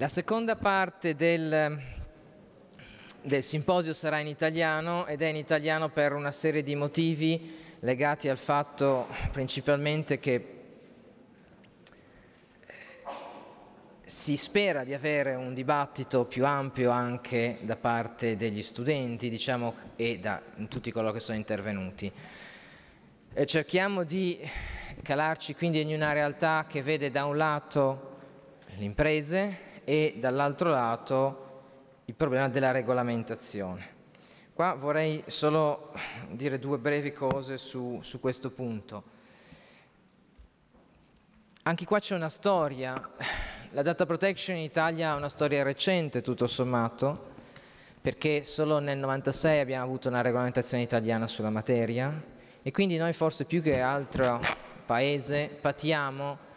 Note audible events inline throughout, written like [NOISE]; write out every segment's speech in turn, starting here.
La seconda parte del, del simposio sarà in italiano ed è in italiano per una serie di motivi legati al fatto principalmente che si spera di avere un dibattito più ampio anche da parte degli studenti diciamo, e da tutti coloro che sono intervenuti. E cerchiamo di calarci quindi in una realtà che vede da un lato le imprese e dall'altro lato il problema della regolamentazione. Qua vorrei solo dire due brevi cose su, su questo punto. Anche qua c'è una storia. La data protection in Italia ha una storia recente, tutto sommato, perché solo nel 96 abbiamo avuto una regolamentazione italiana sulla materia e quindi noi forse più che altro paese patiamo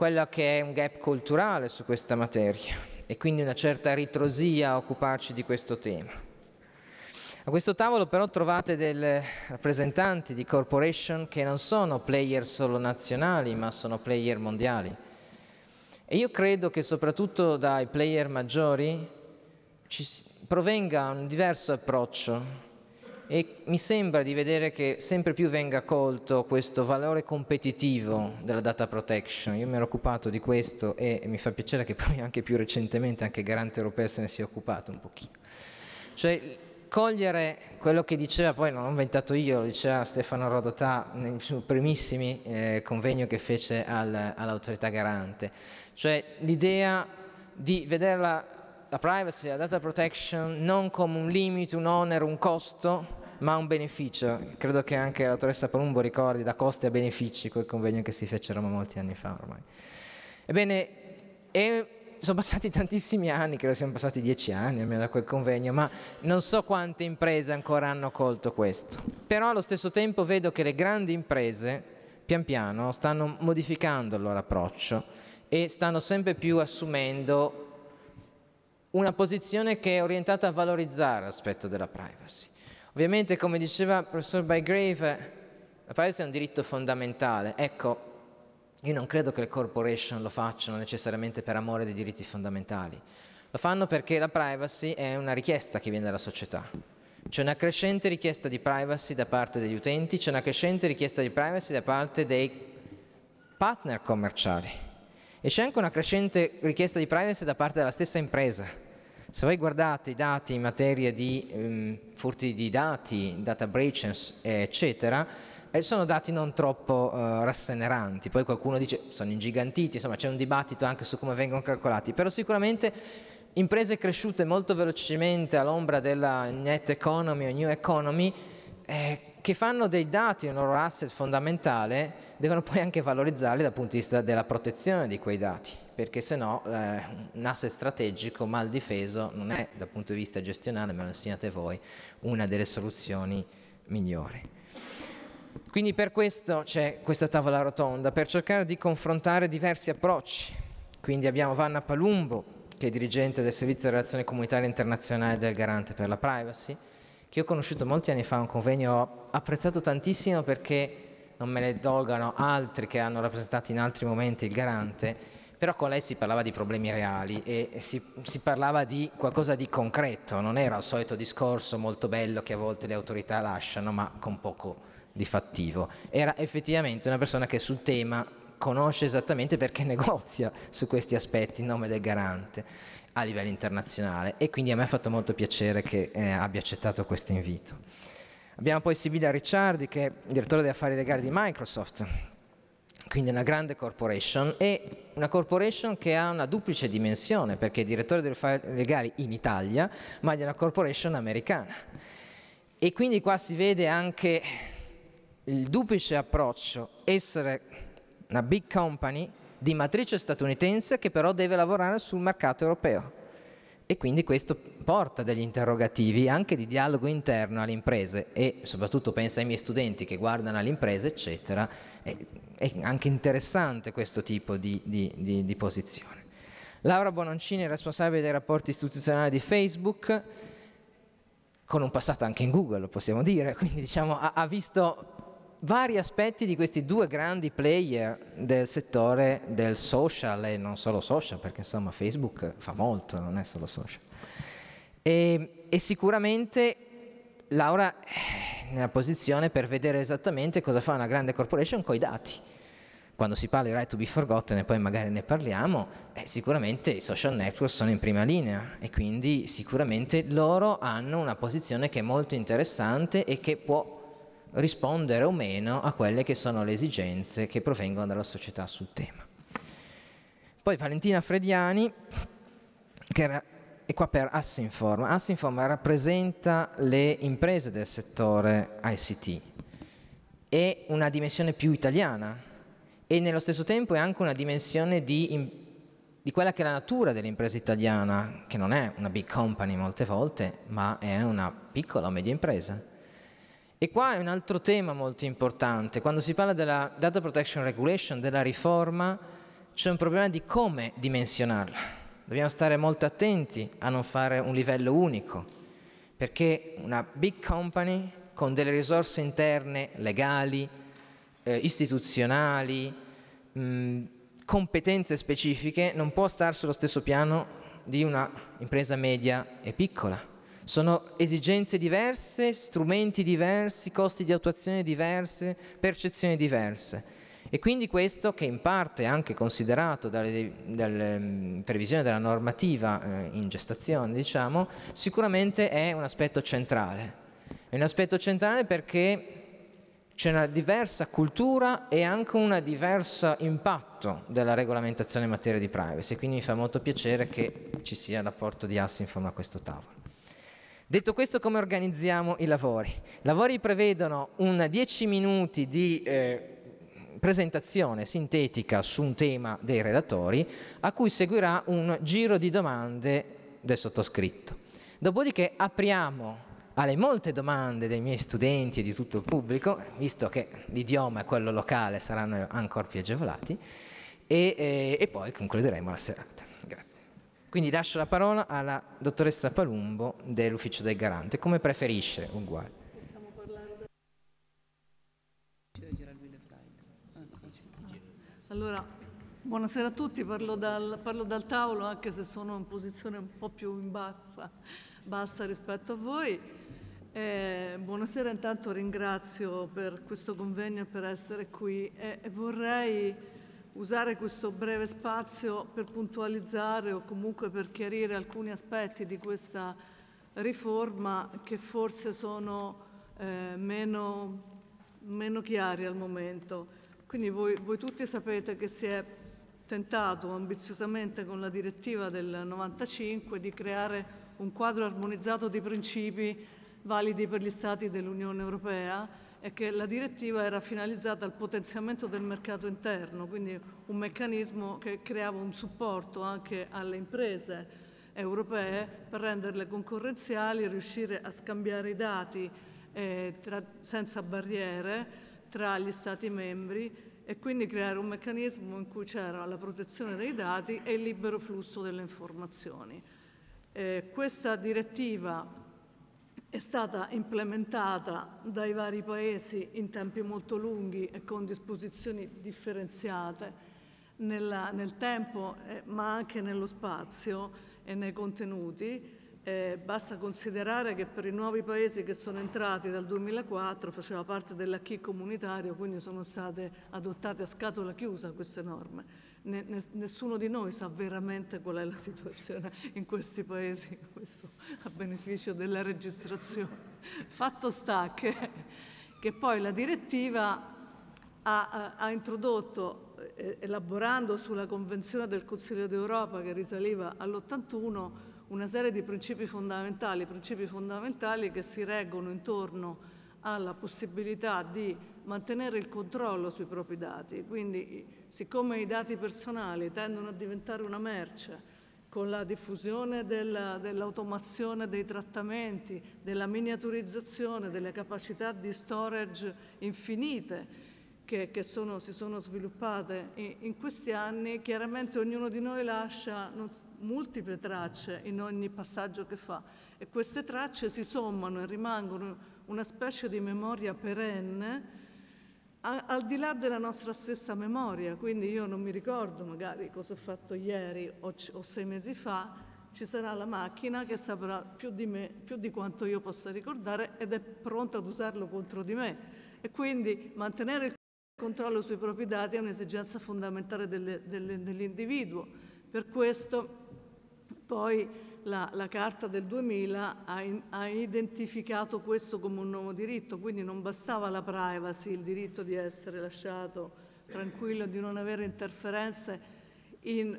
quello che è un gap culturale su questa materia e quindi una certa ritrosia a occuparci di questo tema. A questo tavolo però trovate dei rappresentanti di corporation che non sono player solo nazionali, ma sono player mondiali. E io credo che soprattutto dai player maggiori provenga un diverso approccio e mi sembra di vedere che sempre più venga colto questo valore competitivo della data protection. Io mi ero occupato di questo e mi fa piacere che poi anche più recentemente anche Garante Europeo se ne sia occupato un pochino. Cioè cogliere quello che diceva, poi non l'ho inventato io, lo diceva Stefano Rodotà nei suoi primissimi eh, convegno che fece al, all'autorità garante, cioè l'idea di vedere la, la privacy, la data protection non come un limite, un onere, un costo, ma un beneficio. Credo che anche la dottoressa Palumbo ricordi da costi a benefici quel convegno che si fece a Roma molti anni fa ormai. Ebbene, sono passati [LAUGHS] tantissimi anni, credo siano passati dieci anni almeno da quel convegno, ma non so quante imprese ancora hanno colto questo. Però allo stesso tempo vedo che le grandi imprese pian piano stanno modificando il loro approccio e stanno sempre più assumendo una posizione che è orientata a valorizzare l'aspetto della privacy. Ovviamente, come diceva il professor Bygrave, la privacy è un diritto fondamentale. Ecco, io non credo che le corporation lo facciano necessariamente per amore dei diritti fondamentali, lo fanno perché la privacy è una richiesta che viene dalla società. C'è una crescente richiesta di privacy da parte degli utenti, c'è una crescente richiesta di privacy da parte dei partner commerciali e c'è anche una crescente richiesta di privacy da parte della stessa impresa. Se voi guardate i dati in materia di um, furti di dati, data breaches, eccetera, e sono dati non troppo uh, rasseneranti, poi qualcuno dice sono ingigantiti, insomma c'è un dibattito anche su come vengono calcolati, però sicuramente imprese cresciute molto velocemente all'ombra della net economy o new economy eh, che fanno dei dati un loro asset fondamentale devono poi anche valorizzarli dal punto di vista della protezione di quei dati perché se no eh, un asset strategico mal difeso non è dal punto di vista gestionale, me lo insegnate voi, una delle soluzioni migliori. Quindi per questo c'è questa tavola rotonda, per cercare di confrontare diversi approcci. Quindi abbiamo Vanna Palumbo, che è dirigente del Servizio di Relazione Comunitaria Internazionale del Garante per la Privacy, che ho conosciuto molti anni fa a un convegno, ho apprezzato tantissimo perché non me ne dolgano altri che hanno rappresentato in altri momenti il Garante, però con lei si parlava di problemi reali e si, si, parlava di qualcosa di concreto, non era il solito discorso molto bello che a volte le autorità lasciano, ma con poco di fattivo. Era effettivamente una persona che sul tema conosce esattamente perché negozia su questi aspetti in nome del garante a livello internazionale e quindi a me ha fatto molto piacere che eh, abbia accettato questo invito. Abbiamo poi Sibilla Ricciardi che è direttore degli affari legali di Microsoft, quindi una grande corporation e una corporation che ha una duplice dimensione perché è direttore degli affari legali in Italia ma di una corporation americana. E quindi qua si vede anche il duplice approccio, essere una big company di matrice statunitense che però deve lavorare sul mercato europeo. E quindi questo porta degli interrogativi anche di dialogo interno alle imprese e soprattutto pensa ai miei studenti che guardano alle imprese, eccetera. È, è anche interessante questo tipo di, di, di, di posizione. Laura Bononcini, responsabile dei rapporti istituzionali di Facebook, con un passato anche in Google, possiamo dire, quindi diciamo, ha, ha visto vari aspetti di questi due grandi player del settore del social e non solo social, perché insomma Facebook fa molto, non è solo social. E, e sicuramente Laura è nella posizione per vedere esattamente cosa fa una grande corporation con i dati. Quando si parla di right to be forgotten e poi magari ne parliamo, eh, sicuramente i social network sono in prima linea e quindi sicuramente loro hanno una posizione che è molto interessante e che può rispondere o meno a quelle che sono le esigenze che provengono dalla società sul tema. Poi Valentina Frediani, che era, è qua per Assinform. Assinform rappresenta le imprese del settore ICT, è una dimensione più italiana e nello stesso tempo è anche una dimensione di, di quella che è la natura dell'impresa italiana, che non è una big company molte volte, ma è una piccola o media impresa e qua è un altro tema molto importante. Quando si parla della Data Protection Regulation, della riforma, c'è un problema di come dimensionarla. Dobbiamo stare molto attenti a non fare un livello unico, perché una big company con delle risorse interne legali, eh, istituzionali, mh, competenze specifiche, non può stare sullo stesso piano di una impresa media e piccola sono esigenze diverse, strumenti diversi, costi di attuazione diverse, percezioni diverse. E quindi questo, che in parte è anche considerato dalle, dalle um, previsioni della normativa eh, in gestazione, diciamo, sicuramente è un aspetto centrale. È un aspetto centrale perché c'è una diversa cultura e anche un diverso impatto della regolamentazione in materia di privacy, quindi mi fa molto piacere che ci sia l'apporto di Assinform a questo tavolo. Detto questo, come organizziamo i lavori? I lavori prevedono un 10 minuti di eh, presentazione sintetica su un tema dei relatori, a cui seguirà un giro di domande del sottoscritto. Dopodiché apriamo alle molte domande dei miei studenti e di tutto il pubblico, visto che l'idioma è quello locale, saranno ancora più agevolati, e, e, e poi concluderemo la serata. Quindi lascio la parola alla dottoressa Palumbo dell'Ufficio del Garante. Come preferisce? Uguale. Allora, buonasera a tutti, parlo dal, parlo dal, tavolo anche se sono in posizione un po' più in bassa, bassa rispetto a voi. Eh, buonasera, intanto ringrazio per questo convegno e per essere qui e, e vorrei usare questo breve spazio per puntualizzare o comunque per chiarire alcuni aspetti di questa riforma che forse sono eh, meno, meno, chiari al momento. Quindi voi, voi tutti sapete che si è tentato ambiziosamente con la direttiva del 95 di creare un quadro armonizzato di principi validi per gli Stati dell'Unione Europea è che la direttiva era finalizzata al potenziamento del mercato interno, quindi un meccanismo che creava un supporto anche alle imprese europee per renderle concorrenziali riuscire a scambiare i dati eh, tra, senza barriere tra gli Stati membri e quindi creare un meccanismo in cui c'era la protezione dei dati e il libero flusso delle informazioni. Eh, questa direttiva è stata implementata dai vari paesi in tempi molto lunghi e con disposizioni differenziate nella, nel tempo eh, ma anche nello spazio e nei contenuti. Eh, basta considerare che per i nuovi paesi che sono entrati dal 2004 faceva parte dell'acquis comunitario, quindi sono state adottate a scatola chiusa queste norme nessuno di noi sa veramente qual è la situazione in questi paesi, questo a beneficio della registrazione. Fatto sta che, che poi la direttiva ha, ha introdotto, eh, elaborando sulla Convenzione del Consiglio d'Europa che risaliva all'81, una serie di principi fondamentali, principi fondamentali che si reggono intorno alla possibilità di mantenere il controllo sui propri dati, quindi siccome i dati personali tendono a diventare una merce, con la diffusione della, dell'automazione dei trattamenti, della miniaturizzazione, delle capacità di storage infinite che, che sono, si sono sviluppate in, in, questi anni, chiaramente ognuno di noi lascia multiple tracce in ogni passaggio che fa. E queste tracce si sommano e rimangono una specie di memoria perenne al di là della nostra stessa memoria, quindi io non mi ricordo magari cosa ho fatto ieri o, o sei mesi fa, ci sarà la macchina che saprà più di me, più di quanto io possa ricordare ed è pronta ad usarlo contro di me. E quindi mantenere il controllo sui propri dati è un'esigenza fondamentale delle, delle, dell'individuo. Per questo poi la, la, Carta del 2000 ha, in, ha, identificato questo come un nuovo diritto, quindi non bastava la privacy, il diritto di essere lasciato tranquillo, di non avere interferenze in,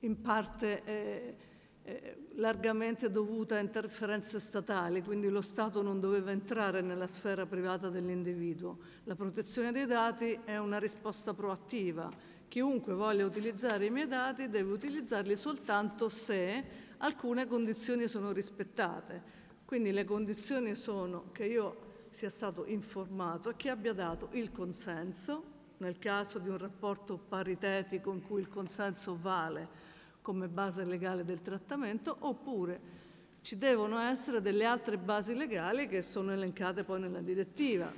in parte eh, eh, largamente dovuta a interferenze statali, quindi lo Stato non doveva entrare nella sfera privata dell'individuo. La protezione dei dati è una risposta proattiva. Chiunque voglia utilizzare i miei dati deve utilizzarli soltanto se alcune condizioni sono rispettate. Quindi le condizioni sono che io sia stato informato e che abbia dato il consenso, nel caso di un rapporto paritetico in cui il consenso vale come base legale del trattamento, oppure ci devono essere delle altre basi legali che sono elencate poi nella direttiva,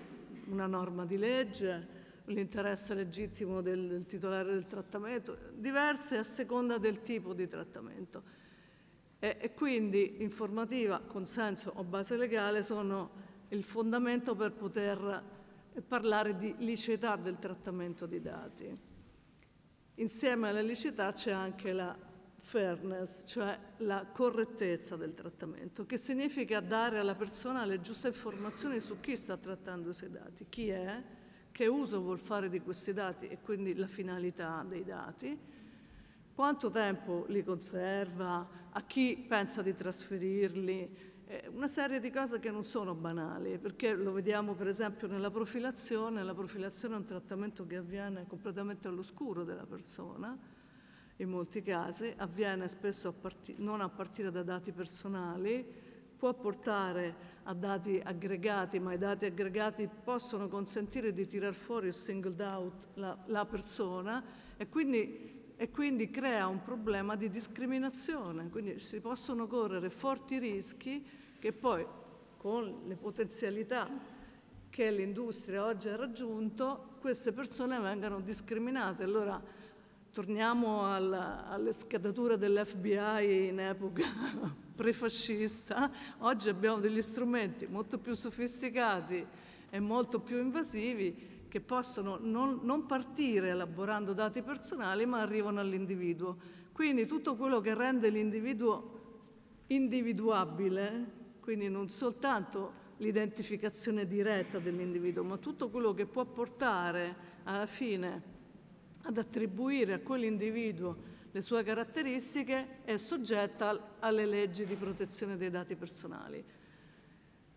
una norma di legge, l'interesse legittimo del, titolare del trattamento, diverse a seconda del tipo di trattamento. E, e quindi informativa, consenso o base legale sono il fondamento per poter eh, parlare di liceità del trattamento di dati. Insieme alla liceità c'è anche la fairness, cioè la correttezza del trattamento, che significa dare alla persona le giuste informazioni su chi sta trattando i suoi dati, chi è, che uso vuol fare di questi dati e quindi la finalità dei dati, quanto tempo li conserva, a chi pensa di trasferirli, eh, una serie di cose che non sono banali, perché lo vediamo per esempio nella profilazione, la profilazione è un trattamento che avviene completamente all'oscuro della persona, in molti casi, avviene spesso a part- non a partire da dati personali, può portare a dati aggregati, ma i dati aggregati possono consentire di tirar fuori o singled out la, la persona. E quindi e quindi crea un problema di discriminazione, quindi si possono correre forti rischi che poi con le potenzialità che l'industria oggi ha raggiunto, queste persone vengano discriminate. Allora torniamo alla, alle scadature dell'FBI in epoca [LAUGHS] prefascista, oggi abbiamo degli strumenti molto più sofisticati e molto più invasivi che possono non, non partire elaborando dati personali ma arrivano all'individuo. Quindi tutto quello che rende l'individuo individuabile, quindi non soltanto l'identificazione diretta dell'individuo, ma tutto quello che può portare alla fine ad attribuire a quell'individuo le sue caratteristiche è soggetta alle leggi di protezione dei dati personali.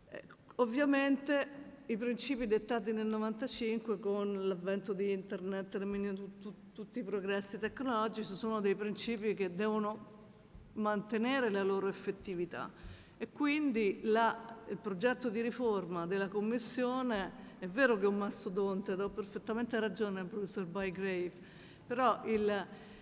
Eh, ovviamente i principi dettati nel 95 con l'avvento di internet, tutti i progressi tecnologici, sono dei principi che devono mantenere la loro effettività. E quindi la, il progetto di riforma della Commissione è vero che è un mastodonte, do perfettamente ragione al professor Bygrave, però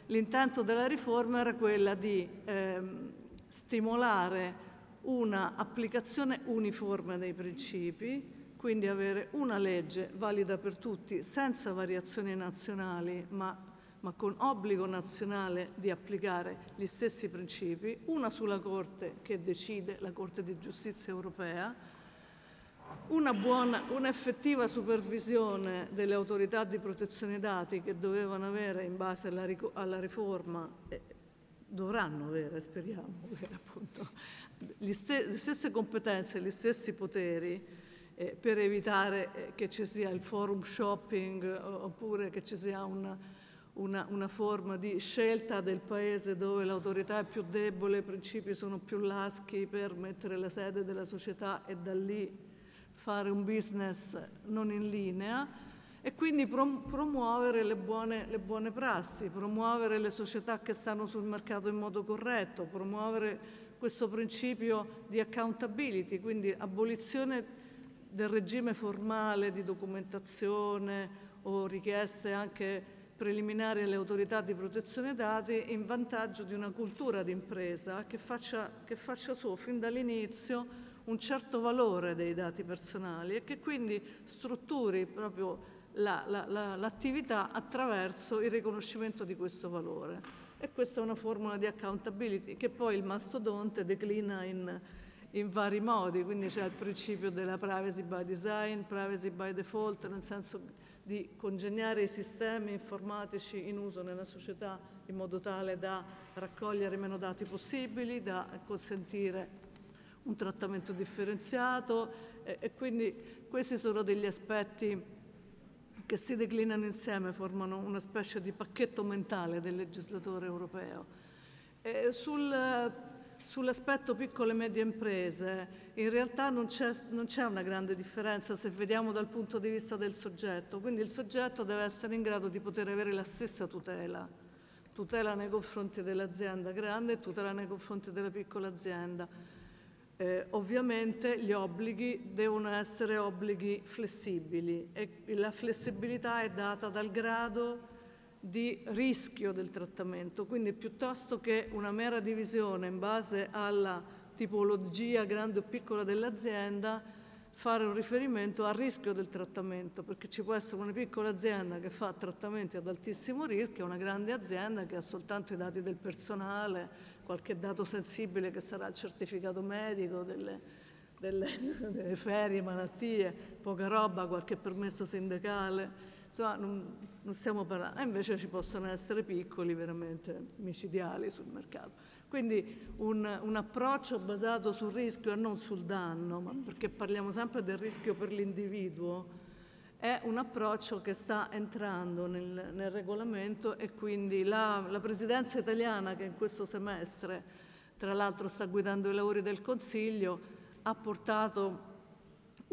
l'intento della riforma era quella di ehm, stimolare una applicazione uniforme dei principi, quindi avere una legge valida per tutti, senza variazioni nazionali, ma, ma, con obbligo nazionale di applicare gli stessi principi, una sulla Corte che decide, la Corte di giustizia europea, una buona, un'effettiva supervisione delle autorità di protezione dati che dovevano avere in base alla, alla riforma, eh, dovranno avere, speriamo, [LAUGHS] appunto, st- le stesse competenze, gli stessi poteri eh, per evitare eh, che ci sia il forum shopping oppure che ci sia una, una, una, forma di scelta del paese dove l'autorità è più debole, i principi sono più laschi per mettere la sede della società e da lì fare un business non in linea e quindi promuovere le buone, le buone prassi, promuovere le società che stanno sul mercato in modo corretto, promuovere questo principio di accountability, quindi abolizione del regime formale di documentazione o richieste anche preliminari alle autorità di protezione dati in vantaggio di una cultura d'impresa che faccia, che faccia suo fin dall'inizio un certo valore dei dati personali e che quindi strutturi proprio l'attività attraverso il riconoscimento di questo valore. E questa è una formula di accountability che poi il mastodonte declina in, in vari modi, quindi c'è il principio della privacy by design, privacy by default, nel senso di congegnare i sistemi informatici in uso nella società in modo tale da raccogliere meno dati possibili, da consentire un trattamento differenziato e, e quindi questi sono degli aspetti che si declinano insieme, formano una specie di pacchetto mentale del legislatore europeo. Sul, sull'aspetto piccole e medie imprese, in realtà non c'è, una grande differenza se vediamo dal punto di vista del soggetto, quindi il soggetto deve essere in grado di poter avere la stessa tutela, tutela nei confronti dell'azienda grande e tutela nei confronti della piccola azienda. Eh, ovviamente gli obblighi devono essere obblighi flessibili e la flessibilità è data dal grado di rischio del trattamento, quindi piuttosto che una mera divisione in base alla tipologia grande o piccola dell'azienda, fare un riferimento al rischio del trattamento, perché ci può essere una piccola azienda che fa trattamenti ad altissimo rischio e una grande azienda che ha soltanto i dati del personale, qualche dato sensibile che sarà il certificato medico, delle, delle, [LAUGHS] delle ferie, malattie, poca roba, qualche permesso sindacale. Insomma, non, non stiamo parlando. E invece ci possono essere piccoli veramente micidiali sul mercato. Quindi un, un, approccio basato sul rischio e non sul danno, perché parliamo sempre del rischio per l'individuo, è un approccio che sta entrando nel, nel regolamento e quindi la, la, presidenza italiana che in questo semestre tra l'altro sta guidando i lavori del Consiglio ha portato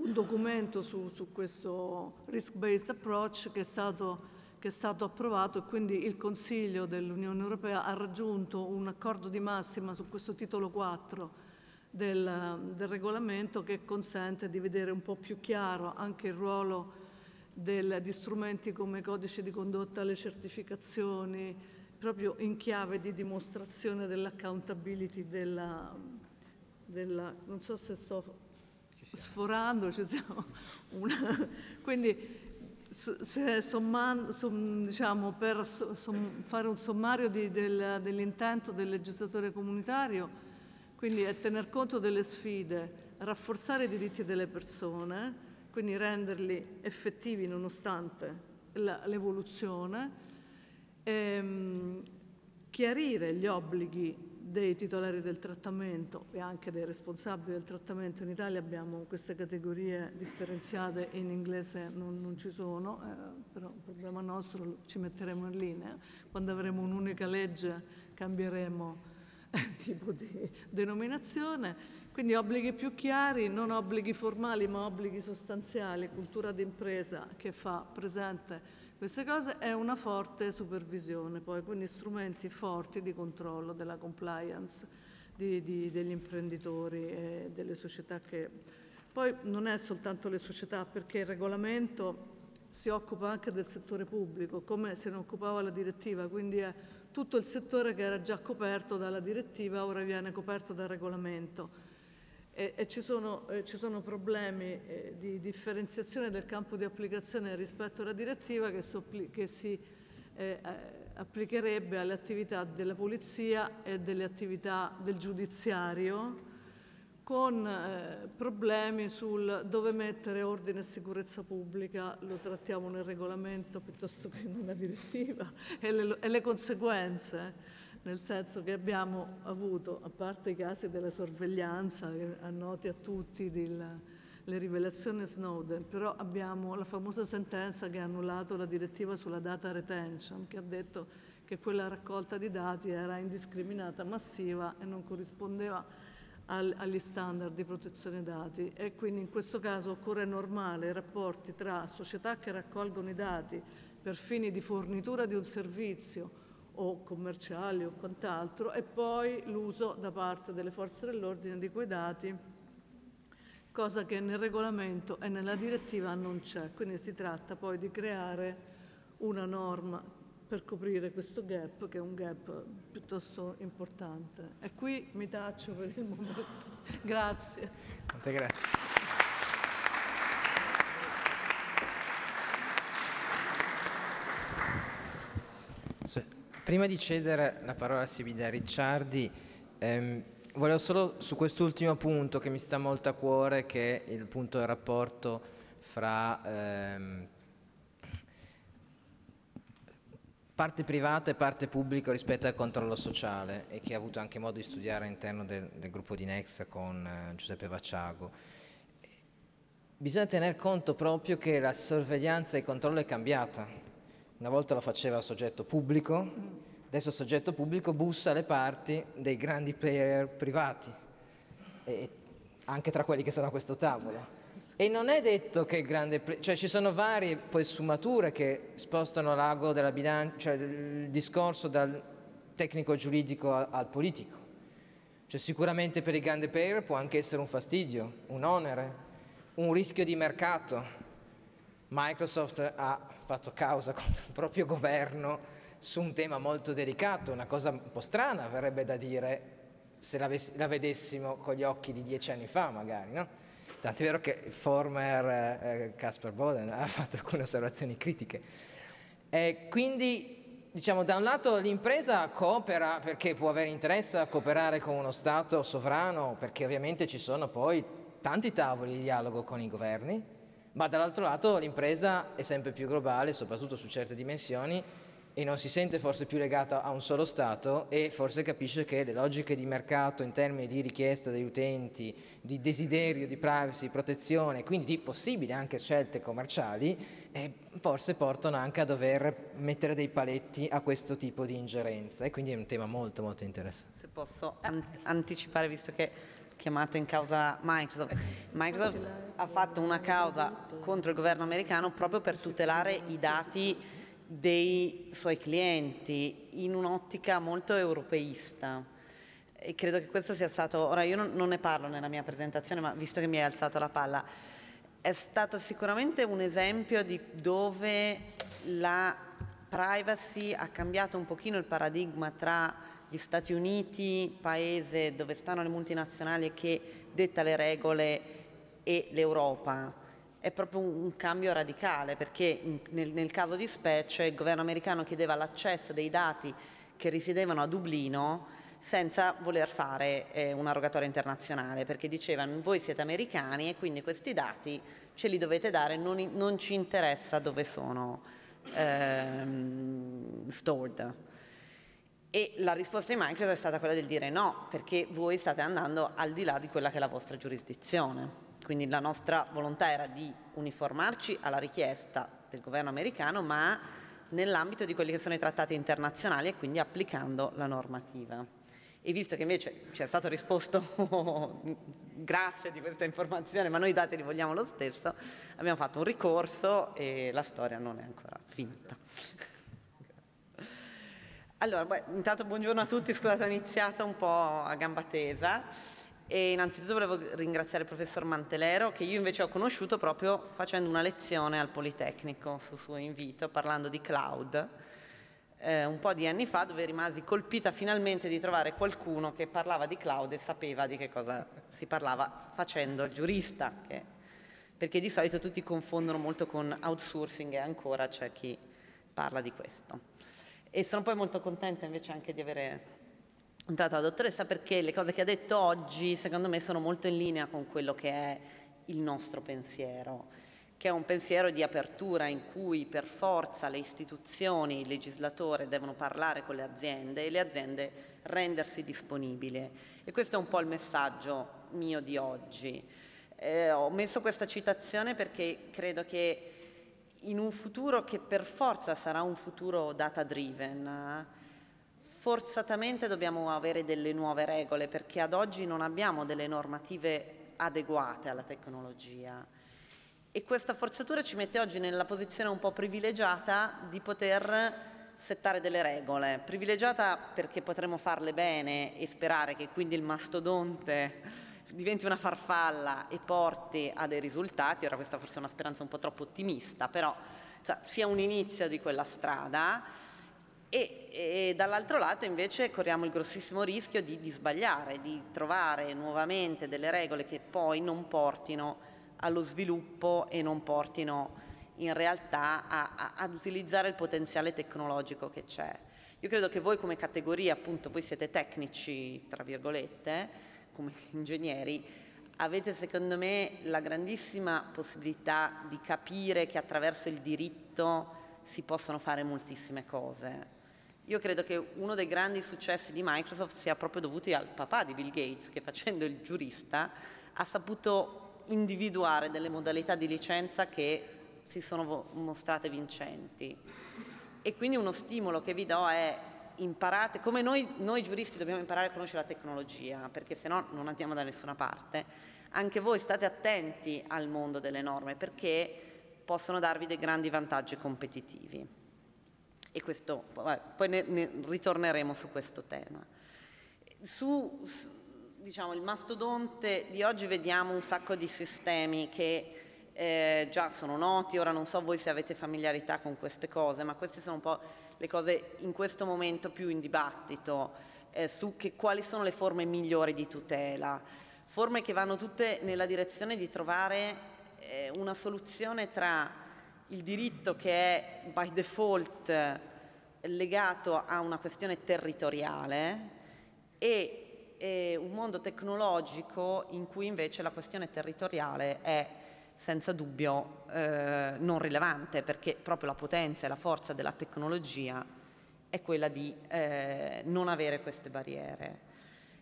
un documento su, su questo risk-based approach che è, stato, che è stato approvato e quindi il Consiglio dell'Unione Europea ha raggiunto un accordo di massima su questo titolo 4 del, del regolamento che consente di vedere un po' più chiaro anche il ruolo del, di strumenti come codice di condotta, le certificazioni, proprio in chiave di dimostrazione dell'accountability della, della, non so se sto sforando, ci siamo. [LAUGHS] Una, quindi se sommando, som, diciamo, per som, fare un sommario di, del, dell'intento del legislatore comunitario, quindi è tener conto delle sfide, rafforzare i diritti delle persone, quindi renderli effettivi nonostante l'evoluzione, ehm, chiarire gli obblighi dei titolari del trattamento e anche dei responsabili del trattamento. In Italia abbiamo queste categorie differenziate, in inglese non, non ci sono, eh, però un problema nostro ci metteremo in linea. Quando avremo un'unica legge cambieremo [LAUGHS] tipo di denominazione quindi obblighi più chiari, non obblighi formali ma obblighi sostanziali, cultura d'impresa che fa presente queste cose e una forte supervisione, poi, quindi strumenti forti di controllo della compliance di, di, degli imprenditori e delle società che... Poi non è soltanto le società perché il regolamento si occupa anche del settore pubblico, come se ne occupava la direttiva, quindi è tutto il settore che era già coperto dalla direttiva, ora viene coperto dal regolamento e, e ci, sono, eh, ci, sono, problemi eh, di differenziazione del campo di applicazione rispetto alla direttiva che, che si eh, eh applicherebbe alle attività della polizia e delle attività del giudiziario con eh, problemi sul dove mettere ordine e sicurezza pubblica, lo trattiamo nel regolamento piuttosto che nella direttiva, e le, e le conseguenze nel senso che abbiamo avuto, a parte i casi della sorveglianza, a noti a tutti, le rivelazioni Snowden, però abbiamo la famosa sentenza che ha annullato la direttiva sulla data retention, che ha detto che quella raccolta di dati era indiscriminata, massiva e non corrispondeva al, agli standard di protezione dati. E quindi in questo caso occorre normare i rapporti tra società che raccolgono i dati per fini di fornitura di un servizio o commerciali o quant'altro e poi l'uso da parte delle forze dell'ordine di quei dati, cosa che nel regolamento e nella direttiva non c'è. Quindi si tratta poi di creare una norma per coprire questo gap, che è un gap piuttosto importante. E qui mi taccio per il momento. [LAUGHS] grazie. Tante grazie. Prima di cedere la parola a Sibilla Ricciardi, ehm, volevo solo su quest'ultimo punto che mi sta molto a cuore, che è il punto del rapporto fra ehm, parte privata e parte pubblica rispetto al controllo sociale e che ha avuto anche modo di studiare all'interno del, del gruppo di Nexa con eh, Giuseppe Vacciago. Bisogna tener conto proprio che la sorveglianza e il controllo è cambiata. Una volta lo faceva soggetto pubblico, adesso il soggetto pubblico bussa alle parti dei grandi player privati, anche tra quelli che sono a questo tavolo. E non è detto che il grande, cioè ci sono varie poi sfumature che spostano l'ago della bilancia, cioè il discorso dal tecnico giuridico al politico. Cioè sicuramente per il grande player può anche essere un fastidio, un onere, un rischio di mercato. Microsoft ha fatto causa [LAUGHS] contro il proprio governo su un tema molto delicato, una cosa un po' strana verrebbe da dire se la, la vedessimo con gli occhi di dieci anni fa magari, no? Tant'è vero che il former Casper eh, Boden ha [LAUGHS] fatto alcune osservazioni critiche. E quindi, diciamo, da un lato l'impresa coopera perché può avere interesse a cooperare con uno Stato sovrano, perché ovviamente ci sono poi tanti tavoli di dialogo con i governi, ma dall'altro lato l'impresa è sempre più globale, soprattutto su certe dimensioni, e non si sente forse più legata a un solo Stato e forse capisce che le logiche di mercato in termini di richiesta degli utenti, di desiderio di privacy, protezione, quindi di possibili anche scelte commerciali, eh, forse portano anche a dover mettere dei paletti a questo tipo di ingerenza e quindi è un tema molto molto interessante. Se posso an- anticipare, visto che chiamato in causa Microsoft. Microsoft ha fatto una causa contro il governo americano proprio per tutelare i dati dei suoi clienti in un'ottica molto europeista. E credo che questo sia stato, ora io non, ne parlo nella mia presentazione, ma visto che mi hai alzato la palla, è stato sicuramente un esempio di dove la privacy ha cambiato un pochino il paradigma tra gli Stati Uniti, paese dove stanno le multinazionali e che detta le regole, e l'Europa è proprio un, cambio radicale perché nel, nel caso di specie il governo americano chiedeva l'accesso dei dati che risiedevano a Dublino senza voler fare eh, una rogatoria internazionale perché dicevano voi siete americani e quindi questi dati ce li dovete dare, non, non ci interessa dove sono ehm, stored. E la risposta di Microsoft è stata quella del dire no, perché voi state andando al di là di quella che è la vostra giurisdizione. Quindi la nostra volontà era di uniformarci alla richiesta del governo americano, ma nell'ambito di quelli che sono i trattati internazionali e quindi applicando la normativa. E visto che invece ci è stato risposto [LAUGHS] grazie di questa informazione, ma noi i dati li vogliamo lo stesso, abbiamo fatto un ricorso e la storia non è ancora finita. Allora, beh, intanto buongiorno a tutti, scusate ho iniziato un po' a gamba tesa. E innanzitutto volevo ringraziare il professor Mantelero che io invece ho conosciuto proprio facendo una lezione al Politecnico su suo invito parlando di cloud eh, un po' di anni fa dove rimasi colpita finalmente di trovare qualcuno che parlava di cloud e sapeva di che cosa si parlava facendo il giurista che, perché di solito tutti confondono molto con outsourcing e ancora c'è chi parla di questo. E sono poi molto contenta invece anche di avere entrato la dottoressa perché le cose che ha detto oggi secondo me sono molto in linea con quello che è il nostro pensiero, che è un pensiero di apertura in cui per forza le istituzioni, il legislatore devono parlare con le aziende e le aziende rendersi disponibili. E questo è un po' il messaggio mio di oggi. Eh, ho messo questa citazione perché credo che in un futuro che per forza sarà un futuro data driven, Forzatamente dobbiamo avere delle nuove regole perché ad oggi non abbiamo delle normative adeguate alla tecnologia. E questa forzatura ci mette oggi nella posizione un po' privilegiata di poter settare delle regole, privilegiata perché potremo farle bene e sperare che quindi il mastodonte diventi una farfalla e porti a dei risultati, ora questa forse è una speranza un po' troppo ottimista, però sia un inizio di quella strada e, e dall'altro lato invece corriamo il grossissimo rischio di, di, sbagliare, di trovare nuovamente delle regole che poi non portino allo sviluppo e non portino in realtà a, a, ad utilizzare il potenziale tecnologico che c'è. Io credo che voi come categoria, appunto, voi siete tecnici, tra virgolette, come [LAUGHS] ingegneri, avete secondo me la grandissima possibilità di capire che attraverso il diritto si possono fare moltissime cose. Io credo che uno dei grandi successi di Microsoft sia proprio dovuto al papà di Bill Gates, che facendo il giurista ha saputo individuare delle modalità di licenza che si sono mostrate vincenti. E quindi uno stimolo che vi do è imparate, come noi, noi giuristi dobbiamo imparare a conoscere la tecnologia, perché se no non andiamo da nessuna parte, anche voi state attenti al mondo delle norme perché possono darvi dei grandi vantaggi competitivi. E questo, poi ne, ne ritorneremo su questo tema. Su, su diciamo, il mastodonte di oggi vediamo un sacco di sistemi che eh, già sono noti, ora non so voi se avete familiarità con queste cose, ma queste sono un po' le cose in questo momento più in dibattito eh, su che, quali sono le forme migliori di tutela, forme che vanno tutte nella direzione di trovare eh, una soluzione tra il diritto che è by default legato a una questione territoriale e, un mondo tecnologico in cui invece la questione territoriale è senza dubbio eh, non rilevante perché proprio la potenza e la forza della tecnologia è quella di eh, non avere queste barriere.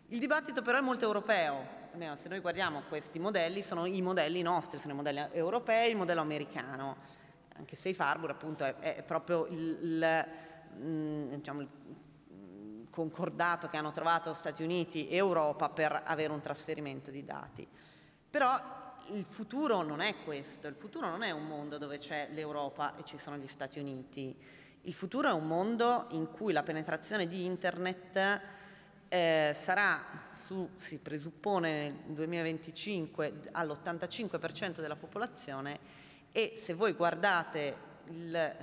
Il dibattito però è molto europeo, almeno se noi guardiamo questi modelli sono i modelli nostri, sono i modelli europei, il modello americano, anche Safe Harbor appunto è, è proprio il, il, mm, diciamo, il concordato che hanno trovato Stati Uniti e Europa per avere un trasferimento di dati. Però il futuro non è questo, il futuro non è un mondo dove c'è l'Europa e ci sono gli Stati Uniti, il futuro è un mondo in cui la penetrazione di Internet eh, sarà, su, si presuppone nel 2025, all'85% della popolazione e se voi guardate il,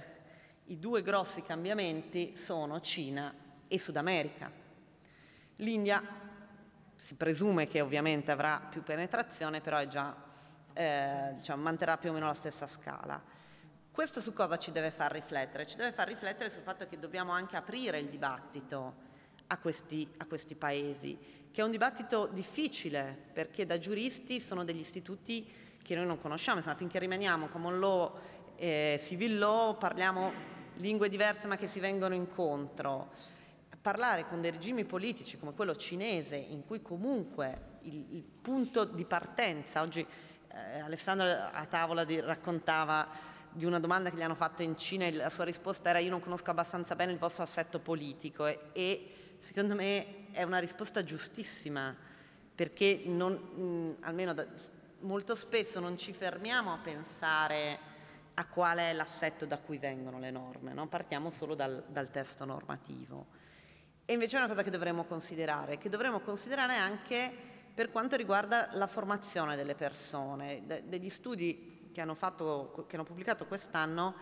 i due grossi cambiamenti sono Cina e Sud America. L'India si presume che ovviamente avrà più penetrazione, però già eh, diciamo, manterrà più o meno la stessa scala. Questo su cosa ci deve far riflettere? Ci deve far riflettere sul fatto che dobbiamo anche aprire il dibattito a questi, a questi paesi, che è un dibattito difficile perché da giuristi sono degli istituti che noi non conosciamo, insomma, finché rimaniamo common law, eh, civil law, parliamo lingue diverse ma che si vengono incontro. Parlare con dei regimi politici come quello cinese, in cui comunque il, il punto di partenza, oggi eh, Alessandro a tavola di, raccontava di una domanda che gli hanno fatto in Cina e la sua risposta era io non conosco abbastanza bene il vostro assetto politico e, e secondo me è una risposta giustissima perché non, mh, almeno da, molto spesso non ci fermiamo a pensare a qual è l'assetto da cui vengono le norme, no? partiamo solo dal, dal testo normativo. E invece è una cosa che dovremmo considerare, che dovremmo considerare anche per quanto riguarda la formazione delle persone. De- degli studi che hanno, fatto, che hanno pubblicato quest'anno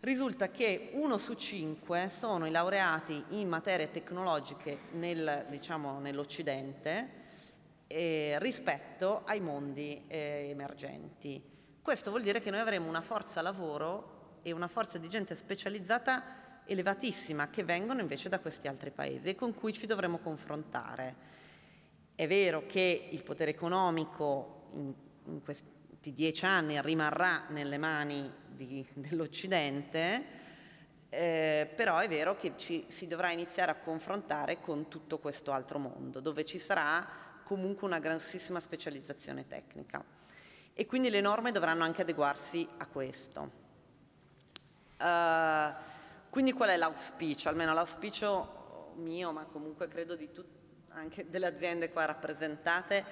risulta che uno su cinque sono i laureati in materie tecnologiche nel, diciamo, nell'Occidente eh, rispetto ai mondi eh, emergenti. Questo vuol dire che noi avremo una forza lavoro e una forza di gente specializzata elevatissima che vengono invece da questi altri paesi e con cui ci dovremo confrontare. È vero che il potere economico in, in questi dieci anni rimarrà nelle mani di, [LAUGHS] dell'Occidente, eh, però è vero che ci, si dovrà iniziare a confrontare con tutto questo altro mondo, dove ci sarà comunque una grossissima specializzazione tecnica. E quindi le norme dovranno anche adeguarsi a questo. Uh, quindi qual è l'auspicio? Almeno l'auspicio mio, ma comunque credo di tutti anche delle aziende qua rappresentate,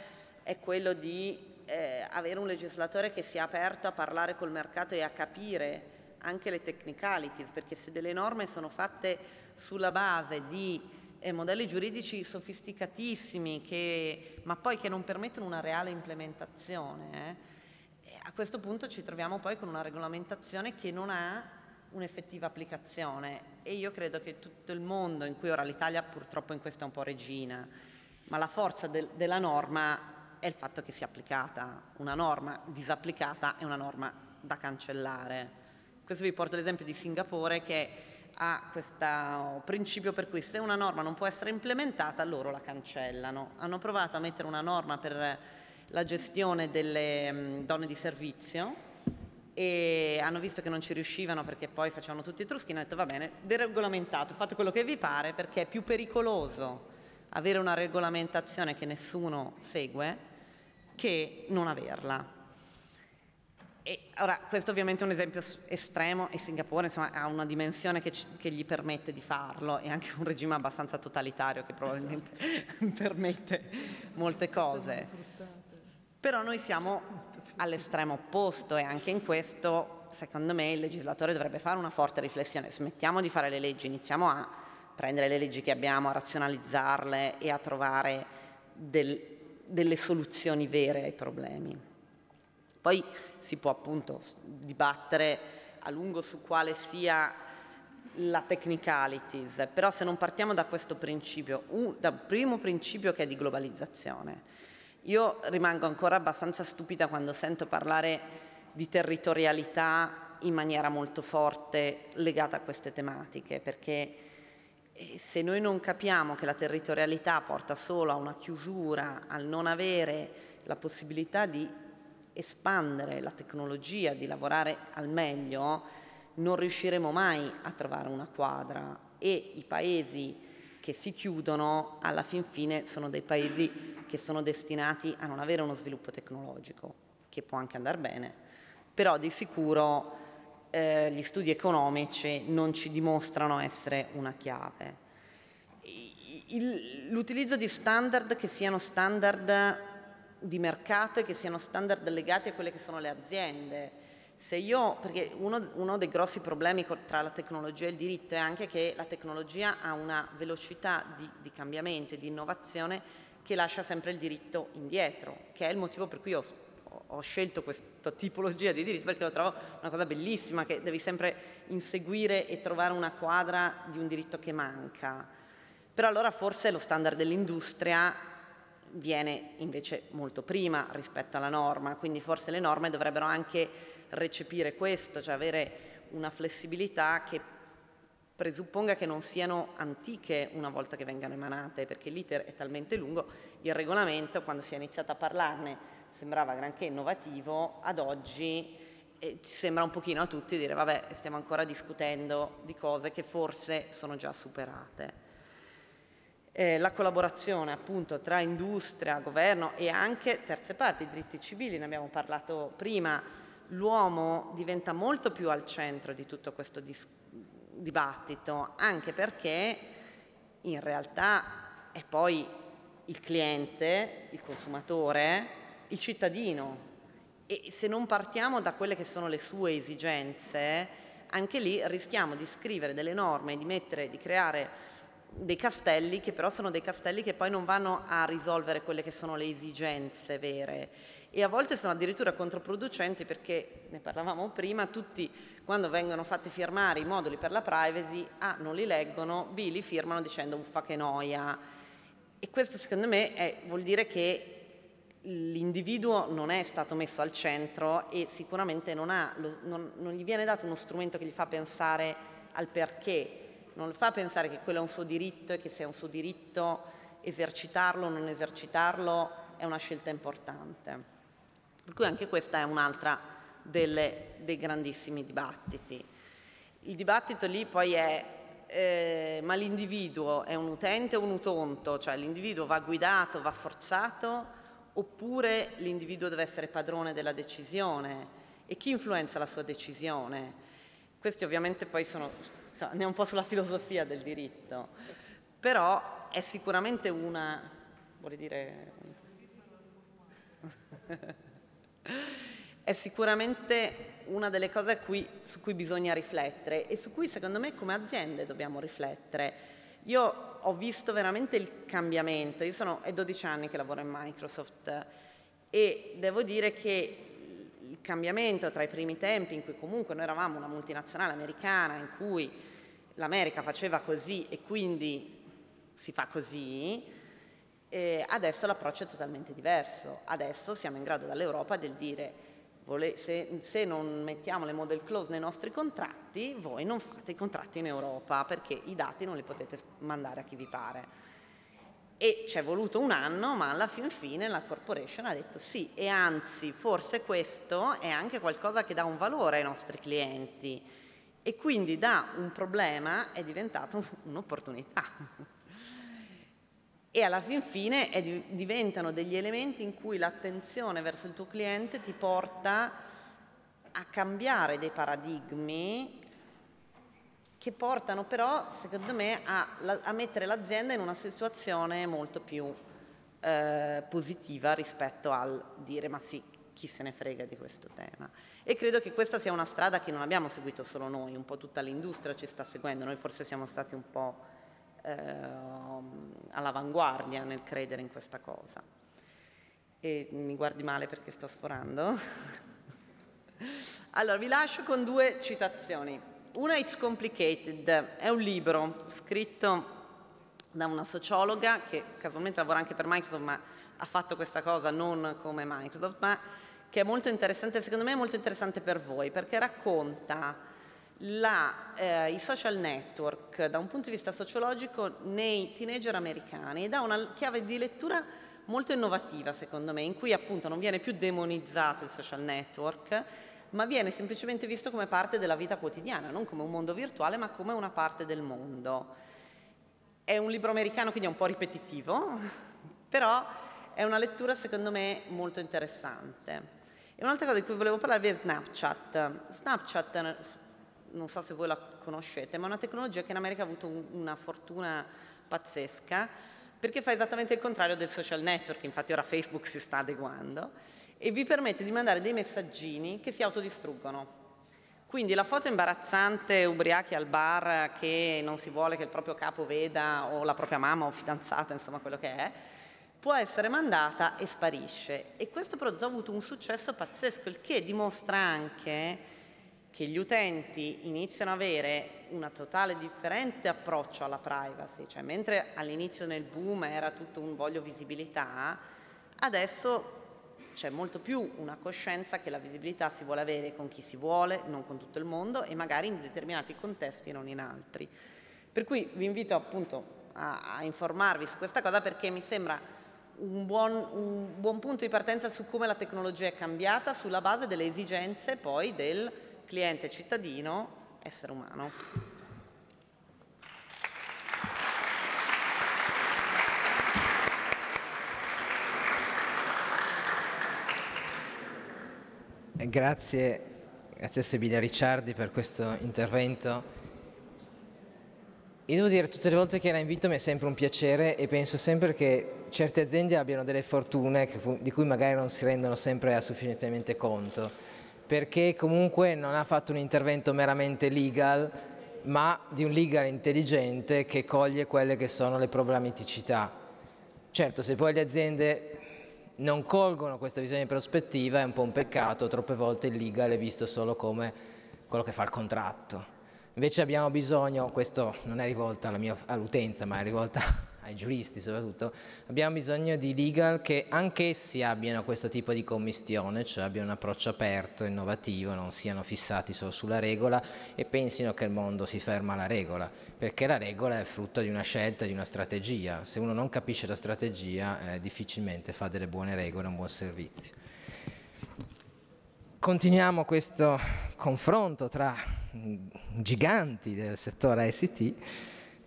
è quello di eh, avere un legislatore che sia aperto a parlare col mercato e a capire anche le technicalities, perché se delle norme sono fatte sulla base di eh, modelli giuridici sofisticatissimi, che, ma poi che non permettono una reale implementazione, eh, a questo punto ci troviamo poi con una regolamentazione che non ha un'effettiva applicazione e io credo che tutto il mondo, in cui ora l'Italia purtroppo in questo è un po' regina, ma la forza del, della norma è il fatto che sia applicata. Una norma disapplicata è una norma da cancellare. Questo vi porto l'esempio di Singapore che ha questo principio per cui se una norma non può essere implementata loro la cancellano. Hanno provato a mettere una norma per la gestione delle mh, donne di servizio e hanno visto che non ci riuscivano perché poi facevano tutti i truschini, hanno detto va bene, deregolamentato, fate quello che vi pare perché è più pericoloso avere una regolamentazione che nessuno segue che non averla. E ora, questo ovviamente è un esempio estremo e Singapore insomma, ha una dimensione che, che, gli permette di farlo e anche un regime abbastanza totalitario che probabilmente esatto. [LAUGHS] permette molte cose. Però noi siamo all'estremo opposto e anche in questo, secondo me, il legislatore dovrebbe fare una forte riflessione. Smettiamo di fare le leggi, iniziamo a prendere le leggi che abbiamo, a razionalizzarle e a trovare del, delle soluzioni vere ai problemi. Poi si può appunto dibattere a lungo su quale sia la technicalities, però se non partiamo da questo principio, un, dal primo principio che è di globalizzazione, io rimango ancora abbastanza stupida quando sento parlare di territorialità in maniera molto forte legata a queste tematiche, perché eh, se noi non capiamo che la territorialità porta solo a una chiusura, al non avere la possibilità di espandere la tecnologia, di lavorare al meglio, non riusciremo mai a trovare una quadra e i paesi che si chiudono alla fin fine sono dei paesi che sono destinati a non avere uno sviluppo tecnologico, che può anche andare bene, però di sicuro eh, gli studi economici non ci dimostrano essere una chiave. l'utilizzo di standard che siano standard di mercato e che siano standard legati a quelle che sono le aziende. Se io, perché uno, uno, dei grossi problemi tra la tecnologia e il diritto è anche che la tecnologia ha una velocità di, di cambiamento e di innovazione che lascia sempre il diritto indietro, che è il motivo per cui ho, ho scelto questa tipologia di diritto, perché lo trovo una cosa bellissima, che devi sempre inseguire e trovare una quadra di un diritto che manca. Però allora forse lo standard dell'industria viene invece molto prima rispetto alla norma, quindi forse le norme dovrebbero anche recepire questo, cioè avere una flessibilità che presupponga che non siano antiche una volta che vengano emanate, perché l'iter è talmente lungo, il regolamento quando si è iniziato a parlarne sembrava granché innovativo, ad oggi eh, ci sembra un pochino a tutti dire vabbè stiamo ancora discutendo di cose che forse sono già superate eh, la collaborazione appunto tra industria, governo e anche terze parti, diritti civili, ne abbiamo parlato prima, l'uomo diventa molto più al centro di tutto questo dis- dibattito, anche perché in realtà è poi il cliente, il consumatore, il cittadino. E se non partiamo da quelle che sono le sue esigenze, anche lì rischiamo di scrivere delle norme, di mettere, di creare dei castelli che però sono dei castelli che poi non vanno a risolvere quelle che sono le esigenze vere e a volte sono addirittura controproducenti perché, ne parlavamo prima, tutti quando vengono fatti firmare i moduli per la privacy, A non li leggono, B li firmano dicendo uffa che noia. E questo secondo me è, vuol dire che l'individuo non è stato messo al centro e sicuramente non, ha, non, non gli viene dato uno strumento che gli fa pensare al perché non fa pensare che quello è un suo diritto e che se è un suo diritto esercitarlo o non esercitarlo è una scelta importante. Per cui anche questa è un'altra delle, dei grandissimi dibattiti. Il dibattito lì poi è eh, ma l'individuo è un utente o un utonto, cioè l'individuo va guidato, va forzato oppure l'individuo deve essere padrone della decisione e chi influenza la sua decisione? Questi ovviamente poi sono insomma, andiamo un po' sulla filosofia del diritto, però è sicuramente una, vuole dire, [LAUGHS] è sicuramente una delle cose cui, su cui bisogna riflettere e su cui secondo me come aziende dobbiamo riflettere. Io ho visto veramente il cambiamento, io sono, è 12 anni che lavoro in Microsoft e devo dire che il cambiamento tra i primi tempi in cui comunque noi eravamo una multinazionale americana in cui l'America faceva così e quindi si fa così, eh, adesso l'approccio è totalmente diverso. Adesso siamo in grado dall'Europa del dire se, se, non mettiamo le model clause nei nostri contratti, voi non fate i contratti in Europa perché i dati non li potete mandare a chi vi pare. E ci è voluto un anno, ma alla fin fine la corporation ha detto sì, e anzi forse questo è anche qualcosa che dà un valore ai nostri clienti e quindi da un problema è diventato un'opportunità e alla fin fine è, diventano degli elementi in cui l'attenzione verso il tuo cliente ti porta a cambiare dei paradigmi che portano però, secondo me, a, a mettere l'azienda in una situazione molto più eh, positiva rispetto al dire ma sì, chi se ne frega di questo tema. E credo che questa sia una strada che non abbiamo seguito solo noi, un po' tutta l'industria ci sta seguendo, noi forse siamo stati un po' eh, all'avanguardia nel credere in questa cosa. E mi guardi male perché sto sforando? [LAUGHS] allora, vi lascio con due citazioni. Una It's Complicated, è un libro scritto da una sociologa che casualmente lavora anche per Microsoft, ma ha fatto questa cosa non come Microsoft, ma che è molto interessante, secondo me è molto interessante per voi, perché racconta la, eh, i social network da un punto di vista sociologico nei teenager americani ed ha una chiave di lettura molto innovativa secondo me, in cui appunto non viene più demonizzato il social network, ma viene semplicemente visto come parte della vita quotidiana, non come un mondo virtuale, ma come una parte del mondo. È un libro americano, quindi è un po' ripetitivo, [LAUGHS] però è una lettura secondo me molto interessante. E un'altra cosa di cui volevo parlarvi è Snapchat. Snapchat non so se voi la conoscete, ma è una tecnologia che in America ha avuto un, una fortuna pazzesca perché fa esattamente il contrario del social network, infatti ora Facebook si sta adeguando, e vi permette di mandare dei messaggini che si autodistruggono. Quindi la foto imbarazzante ubriachi al bar che non si vuole che il proprio capo veda o la propria mamma o fidanzata, insomma quello che è, può essere mandata e sparisce. E questo prodotto ha avuto un successo pazzesco, il che dimostra anche che gli utenti iniziano ad avere un totale differente approccio alla privacy, cioè mentre all'inizio nel boom era tutto un voglio visibilità, adesso c'è molto più una coscienza che la visibilità si vuole avere con chi si vuole, non con tutto il mondo e magari in determinati contesti e non in altri. Per cui vi invito appunto a, a informarvi su questa cosa perché mi sembra un buon, un buon punto di partenza su come la tecnologia è cambiata sulla base delle esigenze poi del cliente cittadino, essere umano. Grazie, grazie a Sibilia Ricciardi per questo intervento. Io devo dire, tutte le volte che la invito mi è sempre un piacere e penso sempre che certe aziende abbiano delle fortune che, di cui magari non si rendono sempre sufficientemente conto perché comunque non ha fatto un intervento meramente legal, ma di un legal intelligente che coglie quelle che sono le problematicità. Certo, se poi le aziende non colgono questa visione di prospettiva è un po' un peccato, troppe volte il legal è visto solo come quello che fa il contratto. Invece abbiamo bisogno, questo non è rivolto all'utenza, ma è rivolta ai giuristi soprattutto, abbiamo bisogno di legal che anch'essi abbiano questo tipo di commistione, cioè abbiano un approccio aperto, innovativo, non siano fissati solo sulla regola e pensino che il mondo si ferma alla regola, perché la regola è frutto di una scelta, di una strategia. Se uno non capisce la strategia eh, difficilmente fa delle buone regole, un buon servizio. Continuiamo questo confronto tra giganti del settore ICT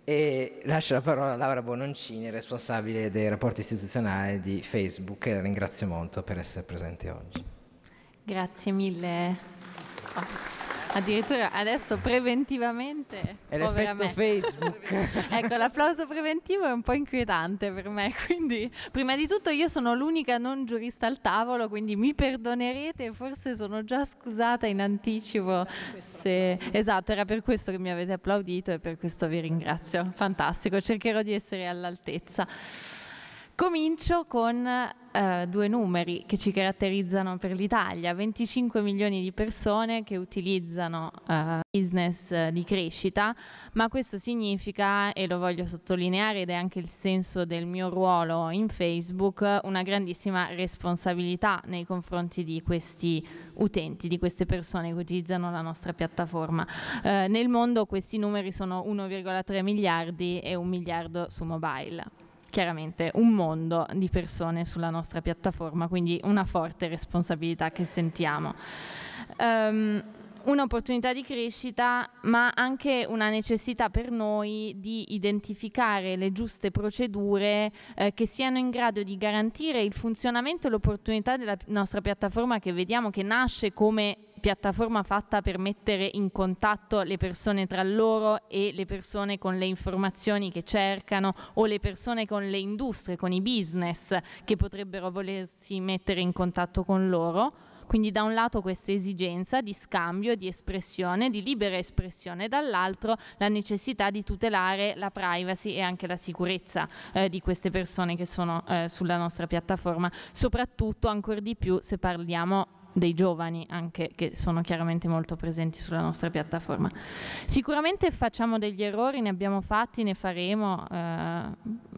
e lascio la parola a Laura Bononcini, responsabile dei rapporti istituzionali di Facebook, che ringrazio molto per essere presente oggi. Grazie mille. Addirittura adesso preventivamente. È l'effetto Facebook. [LAUGHS] ecco, l'applauso preventivo è un po' inquietante per me, [LAUGHS] quindi prima di tutto io sono l'unica non giurista al tavolo, quindi mi perdonerete, forse sono già scusata in anticipo. Se... Esatto, era per questo che mi avete applaudito e per questo vi ringrazio. Fantastico, cercherò di essere all'altezza. Comincio con eh, due numeri che ci caratterizzano per l'Italia, 25 milioni di persone che utilizzano eh, business di crescita, ma questo significa, e lo voglio sottolineare ed è anche il senso del mio ruolo in Facebook, una grandissima responsabilità nei confronti di questi utenti, di queste persone che utilizzano la nostra piattaforma. Eh, nel mondo questi numeri sono 1,3 miliardi e un miliardo su mobile chiaramente un mondo di persone sulla nostra piattaforma, quindi una forte responsabilità che sentiamo. Um, un'opportunità di crescita, ma anche una necessità per noi di identificare le giuste procedure eh, che siano in grado di garantire il funzionamento e l'opportunità della nostra piattaforma che vediamo che nasce come piattaforma fatta per mettere in contatto le persone tra loro e le persone con le informazioni che cercano o le persone con le industrie, con i business che potrebbero volersi mettere in contatto con loro. Quindi da un lato questa esigenza di scambio, di espressione, di libera espressione, dall'altro la necessità di tutelare la privacy e anche la sicurezza eh, di queste persone che sono eh, sulla nostra piattaforma, soprattutto ancora di più se parliamo dei giovani anche che sono chiaramente molto presenti sulla nostra piattaforma. Sicuramente facciamo degli errori, ne abbiamo fatti, ne faremo, eh,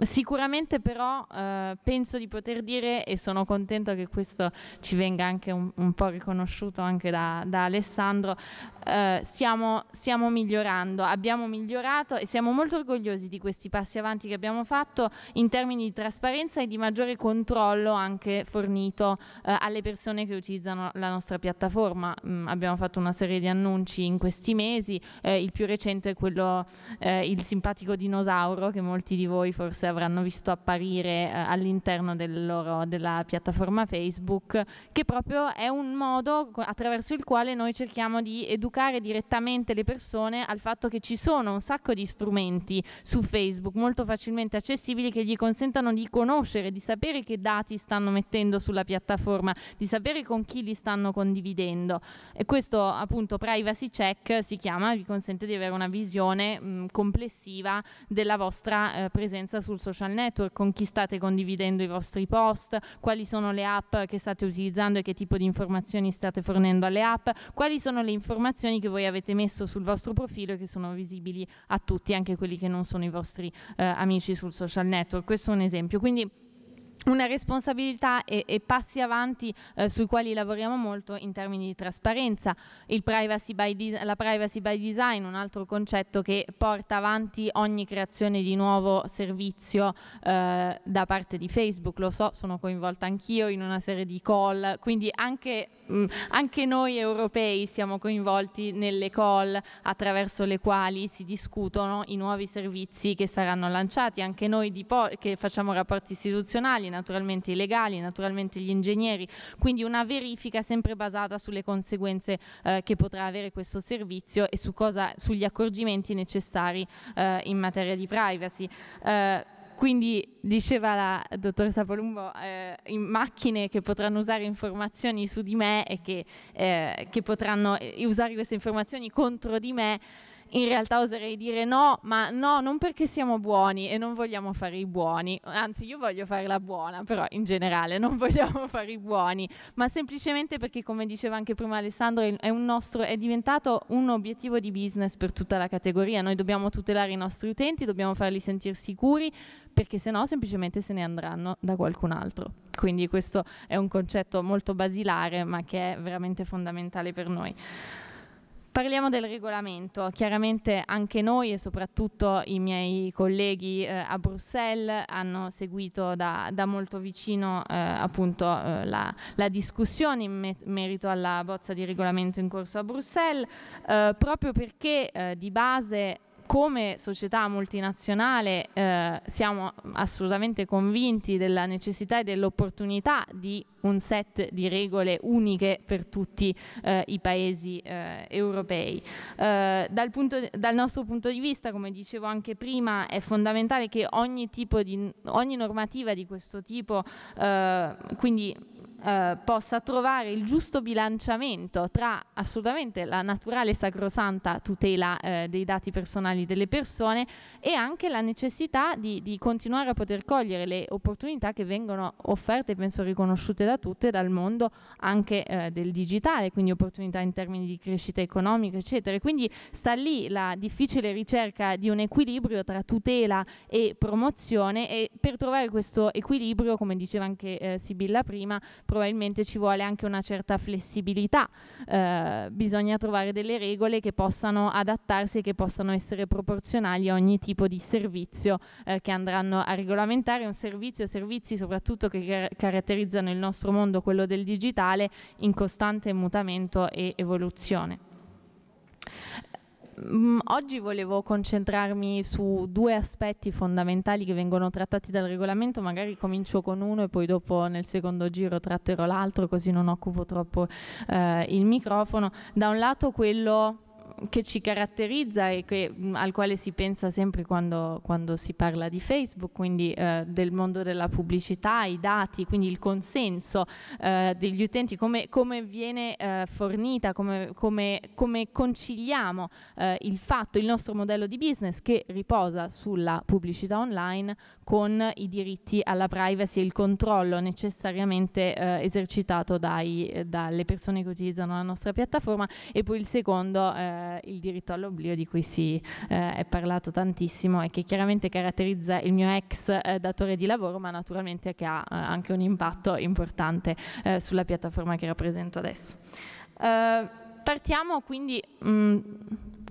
sicuramente però eh, penso di poter dire e sono contento che questo ci venga anche un, un po' riconosciuto anche da, da Alessandro, eh, stiamo, stiamo migliorando, abbiamo migliorato e siamo molto orgogliosi di questi passi avanti che abbiamo fatto in termini di trasparenza e di maggiore controllo anche fornito eh, alle persone che utilizzano la nostra piattaforma. Mm, abbiamo fatto una serie di annunci in questi mesi, eh, il più recente è quello, eh, il simpatico dinosauro che molti di voi forse avranno visto apparire eh, all'interno del della piattaforma Facebook, che proprio è un modo attraverso il quale noi cerchiamo di educare direttamente le persone al fatto che ci sono un sacco di strumenti su Facebook molto facilmente accessibili che gli consentano di conoscere, di sapere che dati stanno mettendo sulla piattaforma, di sapere con chi li stanno condividendo e questo appunto privacy check si chiama, vi consente di avere una visione mh, complessiva della vostra eh, presenza sul social network, con chi state condividendo i vostri post, quali sono le app che state utilizzando e che tipo di informazioni state fornendo alle app, quali sono le informazioni che voi avete messo sul vostro profilo e che sono visibili a tutti, anche quelli che non sono i vostri eh, amici sul social network. Questo è un esempio. Quindi una responsabilità e, e passi avanti eh, sui quali lavoriamo molto in termini di trasparenza. Privacy la privacy by design, un altro concetto che porta avanti ogni creazione di nuovo servizio eh, da parte di Facebook, lo so, sono coinvolta anch'io in una serie di call, quindi anche anche noi europei siamo coinvolti nelle call attraverso le quali si discutono i nuovi servizi che saranno lanciati, anche noi che facciamo rapporti istituzionali, naturalmente i legali, naturalmente gli ingegneri, quindi una verifica sempre basata sulle conseguenze eh, che potrà avere questo servizio e su cosa, sugli accorgimenti necessari eh, in materia di privacy. Eh, quindi diceva la dottoressa Palumbo, eh, in macchine che potranno usare informazioni su di me e che, eh, che potranno eh, usare queste informazioni contro di me in realtà oserei dire no, ma no, non perché siamo buoni e non vogliamo fare i buoni, anzi io voglio fare la buona, però in generale non [LAUGHS] vogliamo fare i buoni, ma semplicemente perché come diceva anche prima Alessandro è, nostro, è diventato un obiettivo di business per tutta la categoria, noi dobbiamo tutelare i nostri utenti, dobbiamo farli sentire sicuri perché se no semplicemente se ne andranno da qualcun altro. Quindi questo è un concetto molto basilare ma che è veramente fondamentale per noi. Parliamo del regolamento, chiaramente anche noi e soprattutto i miei colleghi eh, a Bruxelles hanno seguito da, da molto vicino eh, appunto eh, la, la, discussione in me merito alla bozza di regolamento in corso a Bruxelles, eh, proprio perché eh, di base come società multinazionale eh, siamo assolutamente convinti della necessità e dell'opportunità di un set di regole uniche per tutti eh, i paesi eh, europei. Eh, dal, punto, dal, nostro punto di vista, come dicevo anche prima, è fondamentale che ogni, di, ogni normativa di questo tipo, eh, quindi eh, possa trovare il giusto bilanciamento tra assolutamente la naturale sacrosanta tutela eh, dei dati personali delle persone e anche la necessità di, di, continuare a poter cogliere le opportunità che vengono offerte, penso riconosciute da tutte, dal mondo anche eh, del digitale, quindi opportunità in termini di crescita economica, eccetera. Quindi sta lì la difficile ricerca di un equilibrio tra tutela e promozione e per trovare questo equilibrio, come diceva anche eh, Sibilla prima, probabilmente ci vuole anche una certa flessibilità. Eh, bisogna trovare delle regole che possano adattarsi e che possano essere proporzionali a ogni tipo di servizio eh, che andranno a regolamentare un servizio, servizi soprattutto che car- caratterizzano il nostro mondo, quello del digitale, in costante mutamento e evoluzione. Mm, oggi volevo concentrarmi su due aspetti fondamentali che vengono trattati dal regolamento, magari comincio con uno e poi dopo nel secondo giro tratterò l'altro così non occupo troppo eh, il microfono. Da un lato quello che ci caratterizza e che, mh, al quale si pensa sempre quando, quando si parla di Facebook, quindi eh, del mondo della pubblicità, i dati, quindi il consenso eh, degli utenti, come, come viene eh, fornita, come, come, come conciliamo eh, il fatto, il nostro modello di business che riposa sulla pubblicità online con i diritti alla privacy e il controllo necessariamente eh, esercitato dai, dalle persone che utilizzano la nostra piattaforma. E poi il secondo eh, eh, il diritto all'oblio di cui si eh, è parlato tantissimo e che chiaramente caratterizza il mio ex eh, datore di lavoro, ma naturalmente che ha eh, anche un impatto importante eh, sulla piattaforma che rappresento adesso. Eh, partiamo quindi mh, mm,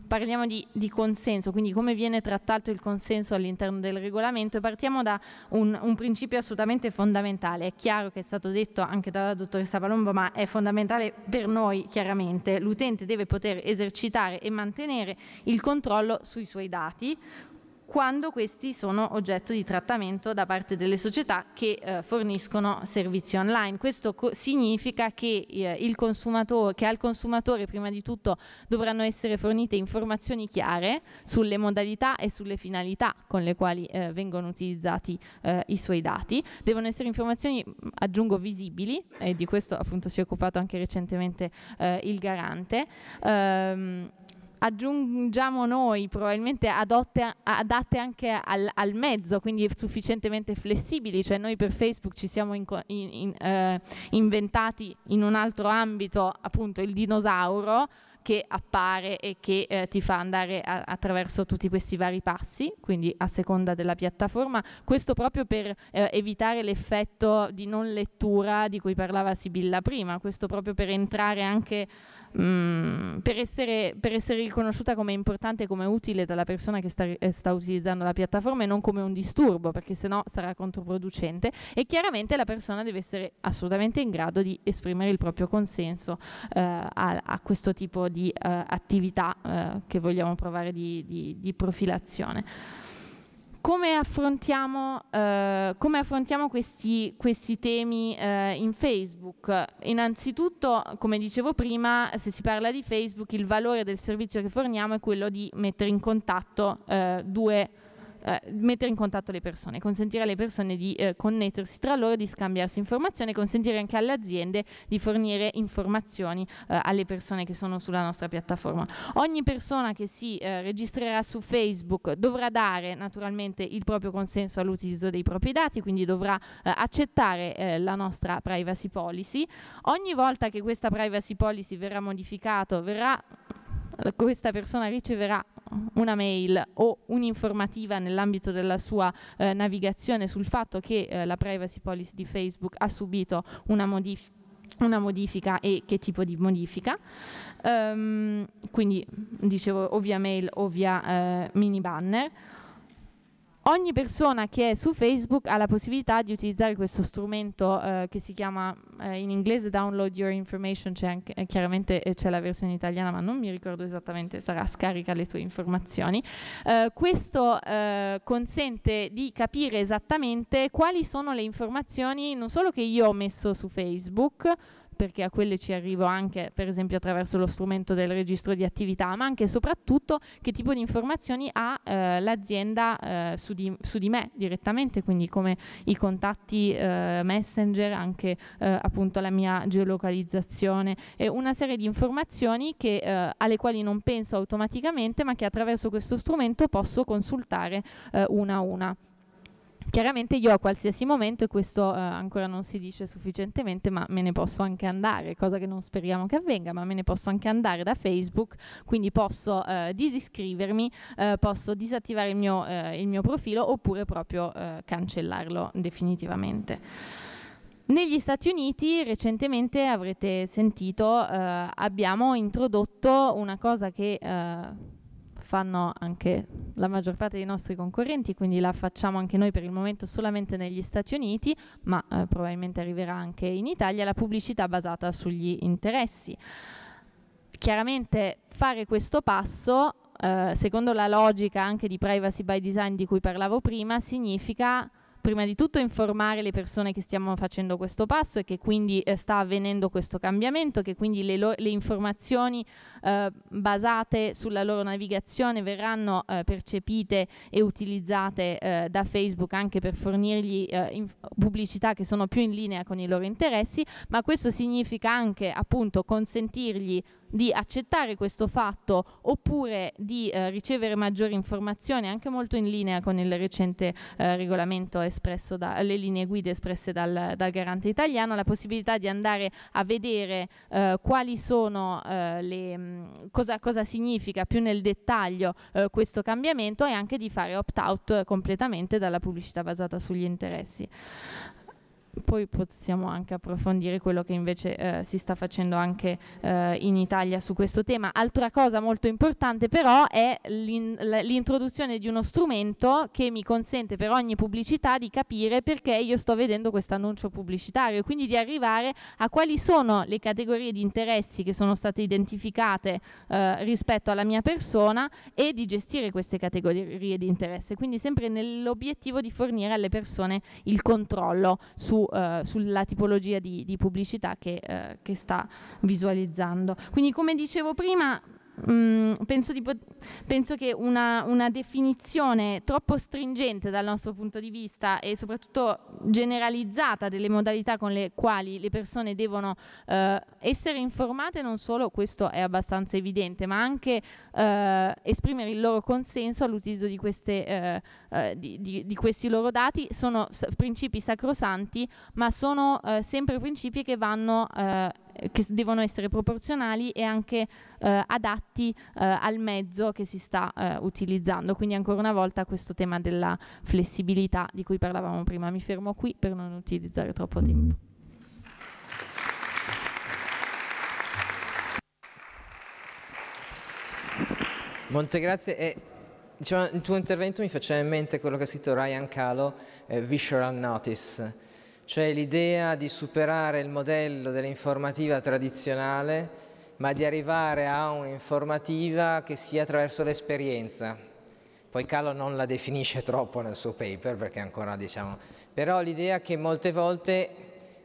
parliamo di, di, consenso, quindi come viene trattato il consenso all'interno del regolamento partiamo da un, un, principio assolutamente fondamentale. È chiaro che è stato detto anche dalla dottoressa Palombo, ma è fondamentale per noi chiaramente. L'utente deve poter esercitare e mantenere il controllo sui suoi dati, quando questi sono oggetto di trattamento da parte delle società che eh, forniscono servizi online. Questo significa che, eh, che, al consumatore prima di tutto dovranno essere fornite informazioni chiare sulle modalità e sulle finalità con le quali eh, vengono utilizzati eh, i suoi dati. Devono essere informazioni, aggiungo, visibili e di questo appunto si è occupato anche recentemente eh, il garante. Ehm, aggiungiamo noi probabilmente adotte, adatte anche al, al, mezzo, quindi sufficientemente flessibili, cioè noi per Facebook ci siamo in, in, in, eh, inventati in un altro ambito appunto il dinosauro che appare e che eh, ti fa andare a, attraverso tutti questi vari passi, quindi a seconda della piattaforma, questo proprio per eh, evitare l'effetto di non lettura di cui parlava Sibilla prima, questo proprio per entrare anche Mm, per, essere, per, essere, riconosciuta come importante e come utile dalla persona che sta, eh, sta, utilizzando la piattaforma e non come un disturbo, perché sennò sarà controproducente. E chiaramente la persona deve essere assolutamente in grado di esprimere il proprio consenso eh, a, a, questo tipo di eh, attività eh, che vogliamo provare di, di, di profilazione come affrontiamo, eh, come affrontiamo questi, questi, temi eh, in Facebook? Innanzitutto, come dicevo prima, se si parla di Facebook, il valore del servizio che forniamo è quello di mettere in contatto eh, due eh, mettere in contatto le persone, consentire alle persone di eh, connettersi tra loro, di scambiarsi informazioni, consentire anche alle aziende di fornire informazioni eh, alle persone che sono sulla nostra piattaforma. Ogni persona che si eh, registrerà su Facebook dovrà dare naturalmente il proprio consenso all'utilizzo dei propri dati, quindi dovrà eh, accettare la nostra privacy policy. Ogni volta che questa privacy policy verrà modificato, verrà questa persona riceverà una mail o un'informativa nell'ambito della sua eh, navigazione sul fatto che eh, la privacy policy di Facebook ha subito una modifica una modifica e che tipo di modifica. Um, quindi dicevo o via mail o via eh, mini banner ogni persona che è su Facebook ha la possibilità di utilizzare questo strumento eh, che si chiama eh, in inglese Download Your Information, c'è anche, eh, chiaramente eh, c'è la versione italiana ma non mi ricordo esattamente, sarà scarica le tue informazioni. Eh, questo eh, consente di capire esattamente quali sono le informazioni non solo che io ho messo su Facebook, perché a quelle ci arrivo anche per esempio attraverso lo strumento del registro di attività, ma anche e soprattutto che tipo di informazioni ha eh, l'azienda eh, su, di, su, di, me direttamente, quindi come i contatti eh, messenger, anche eh, appunto la mia geolocalizzazione e una serie di informazioni che, eh, alle quali non penso automaticamente, ma che attraverso questo strumento posso consultare eh, una a una. Chiaramente io a qualsiasi momento, e questo eh, ancora non si dice sufficientemente, ma me ne posso anche andare, cosa che non speriamo che avvenga, ma me ne posso anche andare da Facebook, quindi posso eh, disiscrivermi, eh, posso disattivare il mio, eh, il mio, profilo oppure proprio eh, cancellarlo definitivamente. Negli Stati Uniti recentemente avrete sentito eh, abbiamo introdotto una cosa che fanno anche la maggior parte dei nostri concorrenti, quindi la facciamo anche noi per il momento solamente negli Stati Uniti, ma eh, probabilmente arriverà anche in Italia, la pubblicità basata sugli interessi. Chiaramente fare questo passo, eh, secondo la logica anche di privacy by design di cui parlavo prima, significa prima di tutto informare le persone che stiamo facendo questo passo e che quindi eh, sta avvenendo questo cambiamento, che quindi le, le informazioni eh, basate sulla loro navigazione verranno eh, percepite e utilizzate eh, da Facebook anche per fornirgli eh, pubblicità che sono più in linea con i loro interessi, ma questo significa anche appunto consentirgli di accettare questo fatto oppure di eh, ricevere maggiori informazioni, anche molto in linea con il recente eh, regolamento espresso dalle linee guida espresse dal, dal, garante italiano, la possibilità di andare a vedere eh, quali sono eh, le, mm, cosa, cosa, significa più nel dettaglio eh, questo cambiamento e anche di fare opt-out completamente dalla pubblicità basata sugli interessi poi possiamo anche approfondire quello che invece eh, si sta facendo anche eh, in Italia su questo tema. Altra cosa molto importante però è l'in l'introduzione di uno strumento che mi consente per ogni pubblicità di capire perché io sto vedendo questo annuncio pubblicitario, quindi di arrivare a quali sono le categorie di interessi che sono state identificate eh, rispetto alla mia persona e di gestire queste categorie di interesse, quindi sempre nell'obiettivo di fornire alle persone il controllo su eh, sulla tipologia di, di pubblicità che, eh, che sta visualizzando. Quindi come dicevo prima, Mm, penso, penso, che una, una, definizione troppo stringente dal nostro punto di vista e soprattutto generalizzata delle modalità con le quali le persone devono eh, essere informate, non solo questo è abbastanza evidente, ma anche eh, esprimere il loro consenso all'utilizzo di, eh, eh di, di, di, questi loro dati, sono principi sacrosanti, ma sono eh, sempre principi che vanno eh, che devono essere proporzionali e anche eh, adatti eh, al mezzo che si sta eh, utilizzando. Quindi ancora una volta questo tema della flessibilità di cui parlavamo prima. Mi fermo qui per non utilizzare troppo tempo. Molte grazie. E, diciamo, il tuo intervento mi faceva in mente quello che ha scritto Ryan Calo, eh, Visual Notice cioè l'idea di superare il modello dell'informativa tradizionale, ma di arrivare a un'informativa che sia attraverso l'esperienza. Poi Calo non la definisce troppo nel suo paper, perché ancora diciamo, però l'idea che molte volte,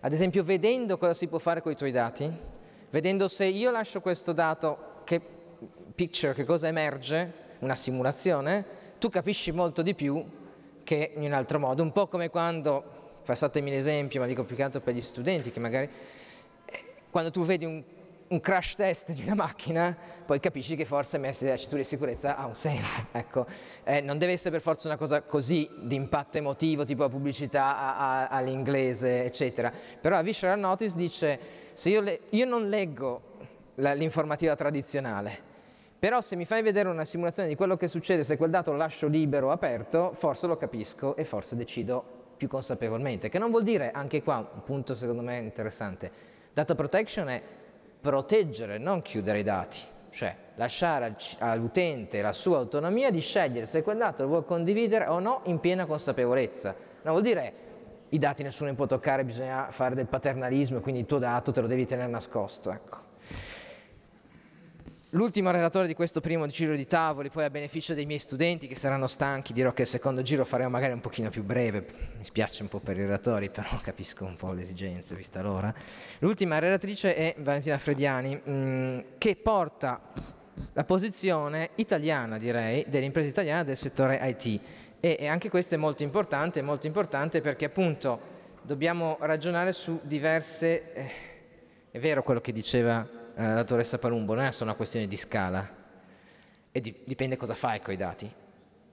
ad esempio vedendo cosa si può fare con i tuoi dati, vedendo se io lascio questo dato, che picture, che cosa emerge, una simulazione, tu capisci molto di più che in un altro modo, un po' come quando passatemi l'esempio, ma dico più che altro per gli studenti, che magari eh, quando tu vedi un, un, crash test di una macchina, poi capisci che forse mettere la cintura di sicurezza ha un senso. [LAUGHS] Ecco. Eh, non deve essere per forza una cosa così di impatto emotivo, tipo la pubblicità all'inglese, eccetera. Però a Visceral Notice dice, se io, le, io non leggo l'informativa tradizionale, però se mi fai vedere una simulazione di quello che succede se quel dato lo lascio libero o aperto, forse lo capisco e forse decido più consapevolmente, che non vuol dire, anche qua un punto secondo me interessante, data protection è proteggere, non chiudere i dati, cioè lasciare all'utente la sua autonomia di scegliere se quel dato lo vuole condividere o no in piena consapevolezza. Non vuol dire i dati nessuno li può toccare, bisogna fare del paternalismo e quindi il tuo dato te lo devi tenere nascosto. Ecco. L'ultimo relatore di questo primo giro di tavoli, poi a beneficio dei miei studenti che saranno stanchi, dirò che il secondo giro faremo magari un pochino più breve, mi spiace un po' per i relatori, [LAUGHS] però capisco un po' le esigenze vista l'ora. L'ultima relatrice è Valentina Frediani, mm, che porta la posizione italiana, direi, delle imprese italiane del settore IT. E, e anche questo è molto importante, molto importante perché appunto dobbiamo ragionare su diverse... Eh, è vero quello che diceva eh, la dottoressa Palumbo, non è solo una questione di scala, e di, dipende cosa fai con i dati,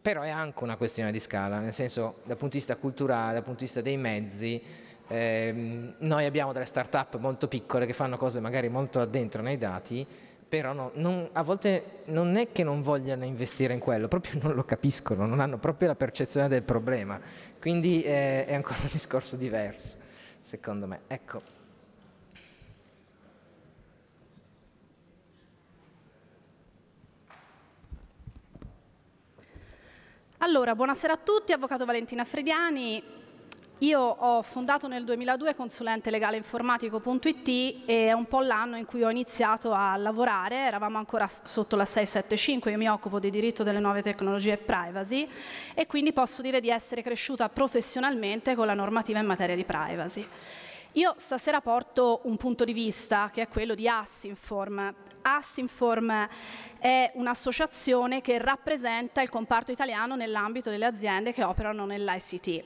però è anche una questione di scala, nel senso dal punto di vista culturale, dal punto di vista dei mezzi, ehm, noi abbiamo delle start-up molto piccole che fanno cose magari molto addentro nei dati, però no, non, a volte non è che non vogliano investire in quello, proprio non lo capiscono, non hanno proprio la percezione del problema, quindi eh, è ancora un discorso diverso, secondo me. Ecco. Allora, buonasera a tutti, Avvocato Valentina Frediani, io ho fondato nel 2002 consulente legale informatico.it e è un po' l'anno in cui ho iniziato a lavorare, eravamo ancora sotto la 675, io mi occupo di diritto delle nuove tecnologie e privacy e quindi posso dire di essere cresciuta professionalmente con la normativa in materia di privacy. Io stasera porto un punto di vista che è quello di Assinform. Assinform è un'associazione che rappresenta il comparto italiano nell'ambito delle aziende che operano nell'ICT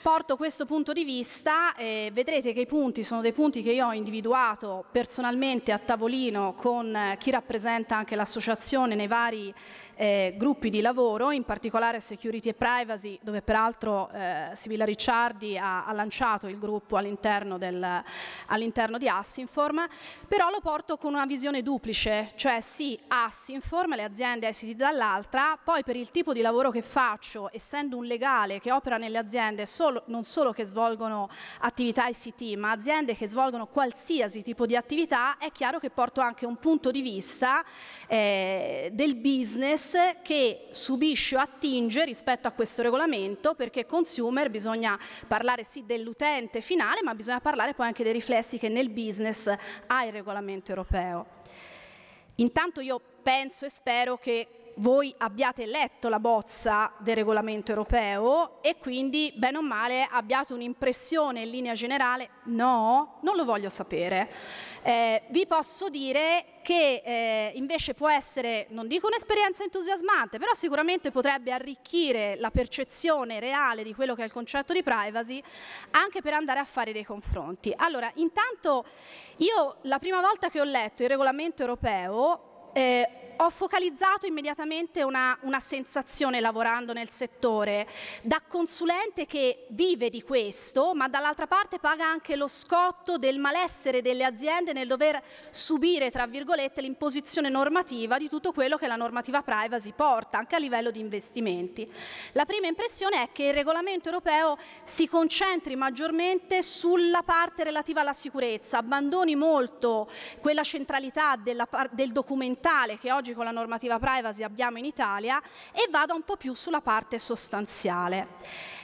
porto questo punto di vista e vedrete che i punti sono dei punti che io ho individuato personalmente a tavolino con chi rappresenta anche l'associazione nei vari eh, gruppi di lavoro, in particolare security e privacy, dove peraltro eh, Sibilla Ricciardi ha, ha, lanciato il gruppo all'interno, all'interno di Assinform, però lo porto con una visione duplice, cioè sì Assinform, le aziende ICT dall'altra, poi per il tipo di lavoro che faccio, essendo un legale che opera nelle aziende solo, non solo che svolgono attività ICT, ma aziende che svolgono qualsiasi tipo di attività, è chiaro che porto anche un punto di vista eh, del business che subisce o attinge rispetto a questo regolamento perché consumer bisogna parlare sì dell'utente finale ma bisogna parlare poi anche dei riflessi che nel business ha il regolamento europeo. Intanto io penso e spero che voi abbiate letto la bozza del regolamento europeo e quindi, bene o male, abbiate un'impressione in linea generale, no, non lo voglio sapere. Eh, vi posso dire che eh, invece può essere, non dico un'esperienza entusiasmante, però sicuramente potrebbe arricchire la percezione reale di quello che è il concetto di privacy anche per andare a fare dei confronti. Allora, intanto io la prima volta che ho letto il regolamento europeo eh, ho focalizzato immediatamente una, una, sensazione lavorando nel settore, da consulente che vive di questo, ma dall'altra parte paga anche lo scotto del malessere delle aziende nel dover subire, tra virgolette, l'imposizione normativa di tutto quello che la normativa privacy porta, anche a livello di investimenti. La prima impressione è che il regolamento europeo si concentri maggiormente sulla parte relativa alla sicurezza, abbandoni molto quella centralità della, del documentale che oggi oggi con la normativa privacy abbiamo in Italia e vada un po' più sulla parte sostanziale.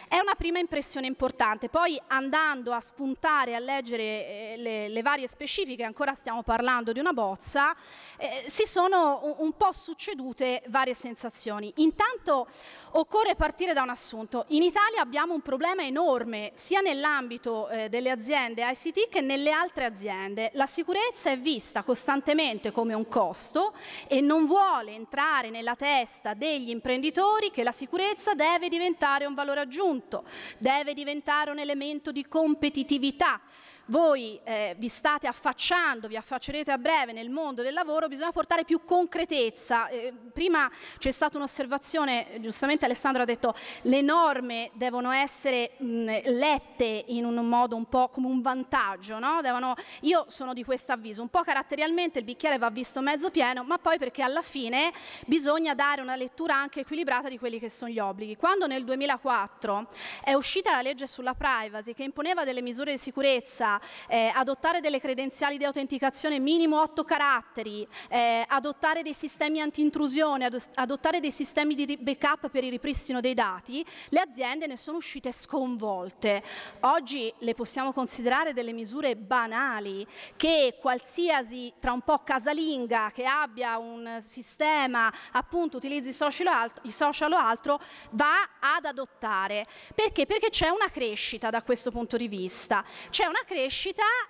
È una prima impressione importante, poi andando a spuntare, a leggere eh, le, le, varie specifiche, ancora stiamo parlando di una bozza, eh, si sono un, un, po' succedute varie sensazioni. Intanto occorre partire da un assunto. In Italia abbiamo un problema enorme sia nell'ambito eh, delle aziende ICT che nelle altre aziende. La sicurezza è vista costantemente come un costo e non vuole entrare nella testa degli imprenditori che la sicurezza deve diventare un valore aggiunto punto, deve diventare un elemento di competitività voi eh, vi state affacciando, vi affaccerete a breve nel mondo del lavoro, bisogna portare più concretezza. Eh, prima c'è stata un'osservazione, giustamente Alessandro ha detto le norme devono essere mh, lette in un modo un po' come un vantaggio, no? devono, io sono di questo avviso, un po' caratterialmente il bicchiere va visto mezzo pieno, ma poi perché alla fine bisogna dare una lettura anche equilibrata di quelli che sono gli obblighi. Quando nel 2004 è uscita la legge sulla privacy che imponeva delle misure di sicurezza eh, adottare delle credenziali di autenticazione minimo 8 caratteri, eh, adottare dei sistemi anti-intrusione, adottare dei sistemi di backup per il ripristino dei dati, le aziende ne sono uscite sconvolte. Oggi le possiamo considerare delle misure banali che qualsiasi, tra un po' casalinga, che abbia un sistema, appunto utilizzi i social o altro, va ad adottare. Perché? Perché c'è una crescita da questo punto di vista. C'è una crescita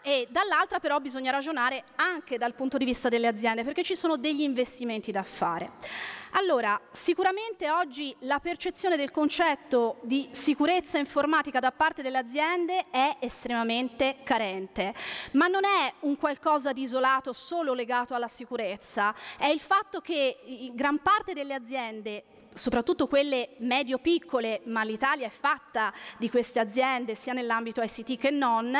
e dall'altra però bisogna ragionare anche dal punto di vista delle aziende, perché ci sono degli investimenti da fare. Allora, sicuramente oggi la percezione del concetto di sicurezza informatica da parte delle aziende è estremamente carente, ma non è un qualcosa di isolato solo legato alla sicurezza, è il fatto che gran parte delle aziende soprattutto quelle medio-piccole, ma l'Italia è fatta di queste aziende sia nell'ambito ICT che non,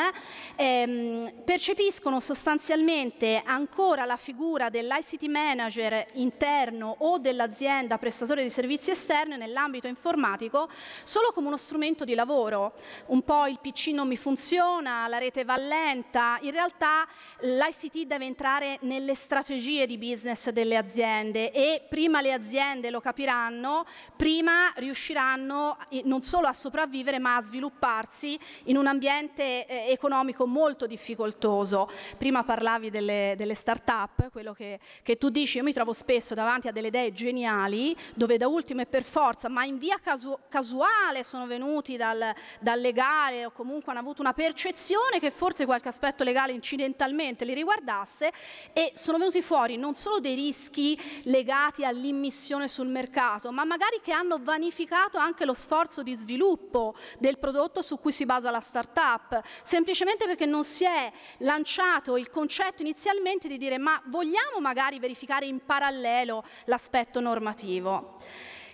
ehm, percepiscono sostanzialmente ancora la figura dell'ICT manager interno o dell'azienda prestatore di servizi esterni nell'ambito informatico solo come uno strumento di lavoro. Un po' il PC non mi funziona, la rete va lenta, in realtà l'ICT deve entrare nelle strategie di business delle aziende e prima le aziende lo capiranno fanno, prima riusciranno non solo a sopravvivere ma a svilupparsi in un ambiente eh, economico molto difficoltoso. Prima parlavi delle, delle start-up, quello che, che, tu dici, io mi trovo spesso davanti a delle idee geniali dove da ultimo e per forza, ma in via casu casuale sono venuti dal, dal legale o comunque hanno avuto una percezione che forse qualche aspetto legale incidentalmente li riguardasse e sono venuti fuori non solo dei rischi legati all'immissione sul mercato, ma magari che hanno vanificato anche lo sforzo di sviluppo del prodotto su cui si basa la startup, semplicemente perché non si è lanciato il concetto inizialmente di dire ma vogliamo magari verificare in parallelo l'aspetto normativo.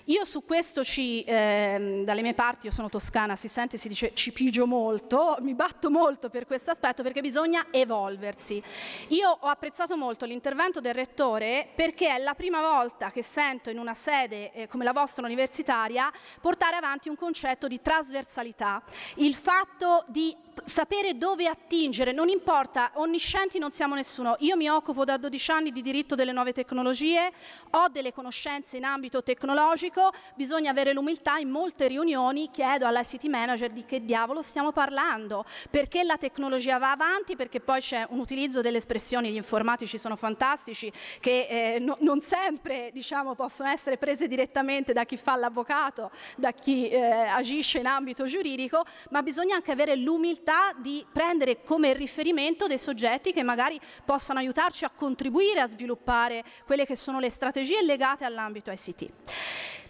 Io su questo ci, eh, dalle mie parti, io sono toscana, si sente, si dice ci pigio molto, mi batto molto per questo aspetto perché bisogna evolversi. Io ho apprezzato molto l'intervento del rettore perché è la prima volta che sento in una sede eh, come la vostra universitaria portare avanti un concetto di trasversalità, il fatto di sapere dove attingere, non importa, onniscienti non siamo nessuno. Io mi occupo da 12 anni di diritto delle nuove tecnologie, ho delle conoscenze in ambito tecnologico, bisogna avere l'umiltà in molte riunioni, chiedo all'ICT manager di che diavolo stiamo parlando, perché la tecnologia va avanti, perché poi c'è un utilizzo delle espressioni, gli informatici sono fantastici, che eh, no, non sempre diciamo, possono essere prese direttamente da chi fa l'avvocato, da chi eh, agisce in ambito giuridico, ma bisogna anche avere l'umiltà di prendere come riferimento dei soggetti che magari possano aiutarci a contribuire a sviluppare quelle che sono le strategie legate all'ambito ICT.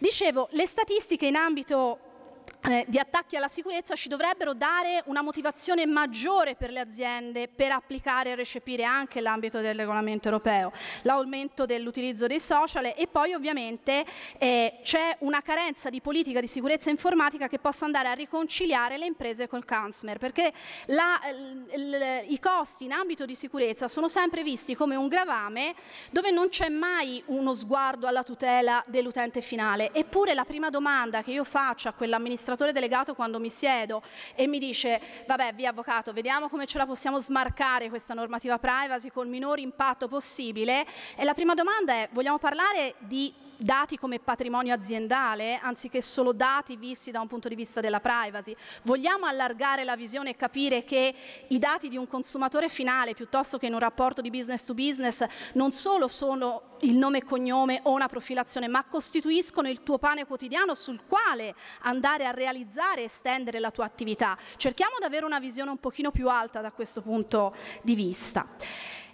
Dicevo, le statistiche in ambito eh, di attacchi alla sicurezza ci dovrebbero dare una motivazione maggiore per le aziende per applicare e recepire anche l'ambito del regolamento europeo, l'aumento dell'utilizzo dei social e poi ovviamente eh, c'è una carenza di politica di sicurezza informatica che possa andare a riconciliare le imprese col consumer, perché la, l, i costi in ambito di sicurezza sono sempre visti come un gravame dove non c'è mai uno sguardo alla tutela dell'utente finale, eppure la prima domanda che io faccio a quell'amministratore l'amministratore delegato quando mi siedo e mi dice vabbè via avvocato vediamo come ce la possiamo smarcare questa normativa privacy col minor impatto possibile. E la prima domanda è vogliamo parlare di dati come patrimonio aziendale anziché solo dati visti da un punto di vista della privacy. Vogliamo allargare la visione e capire che i dati di un consumatore finale piuttosto che in un rapporto di business to business non solo sono il nome e cognome o una profilazione, ma costituiscono il tuo pane quotidiano sul quale andare a realizzare e estendere la tua attività. Cerchiamo di avere una visione un pochino più alta da questo punto di vista.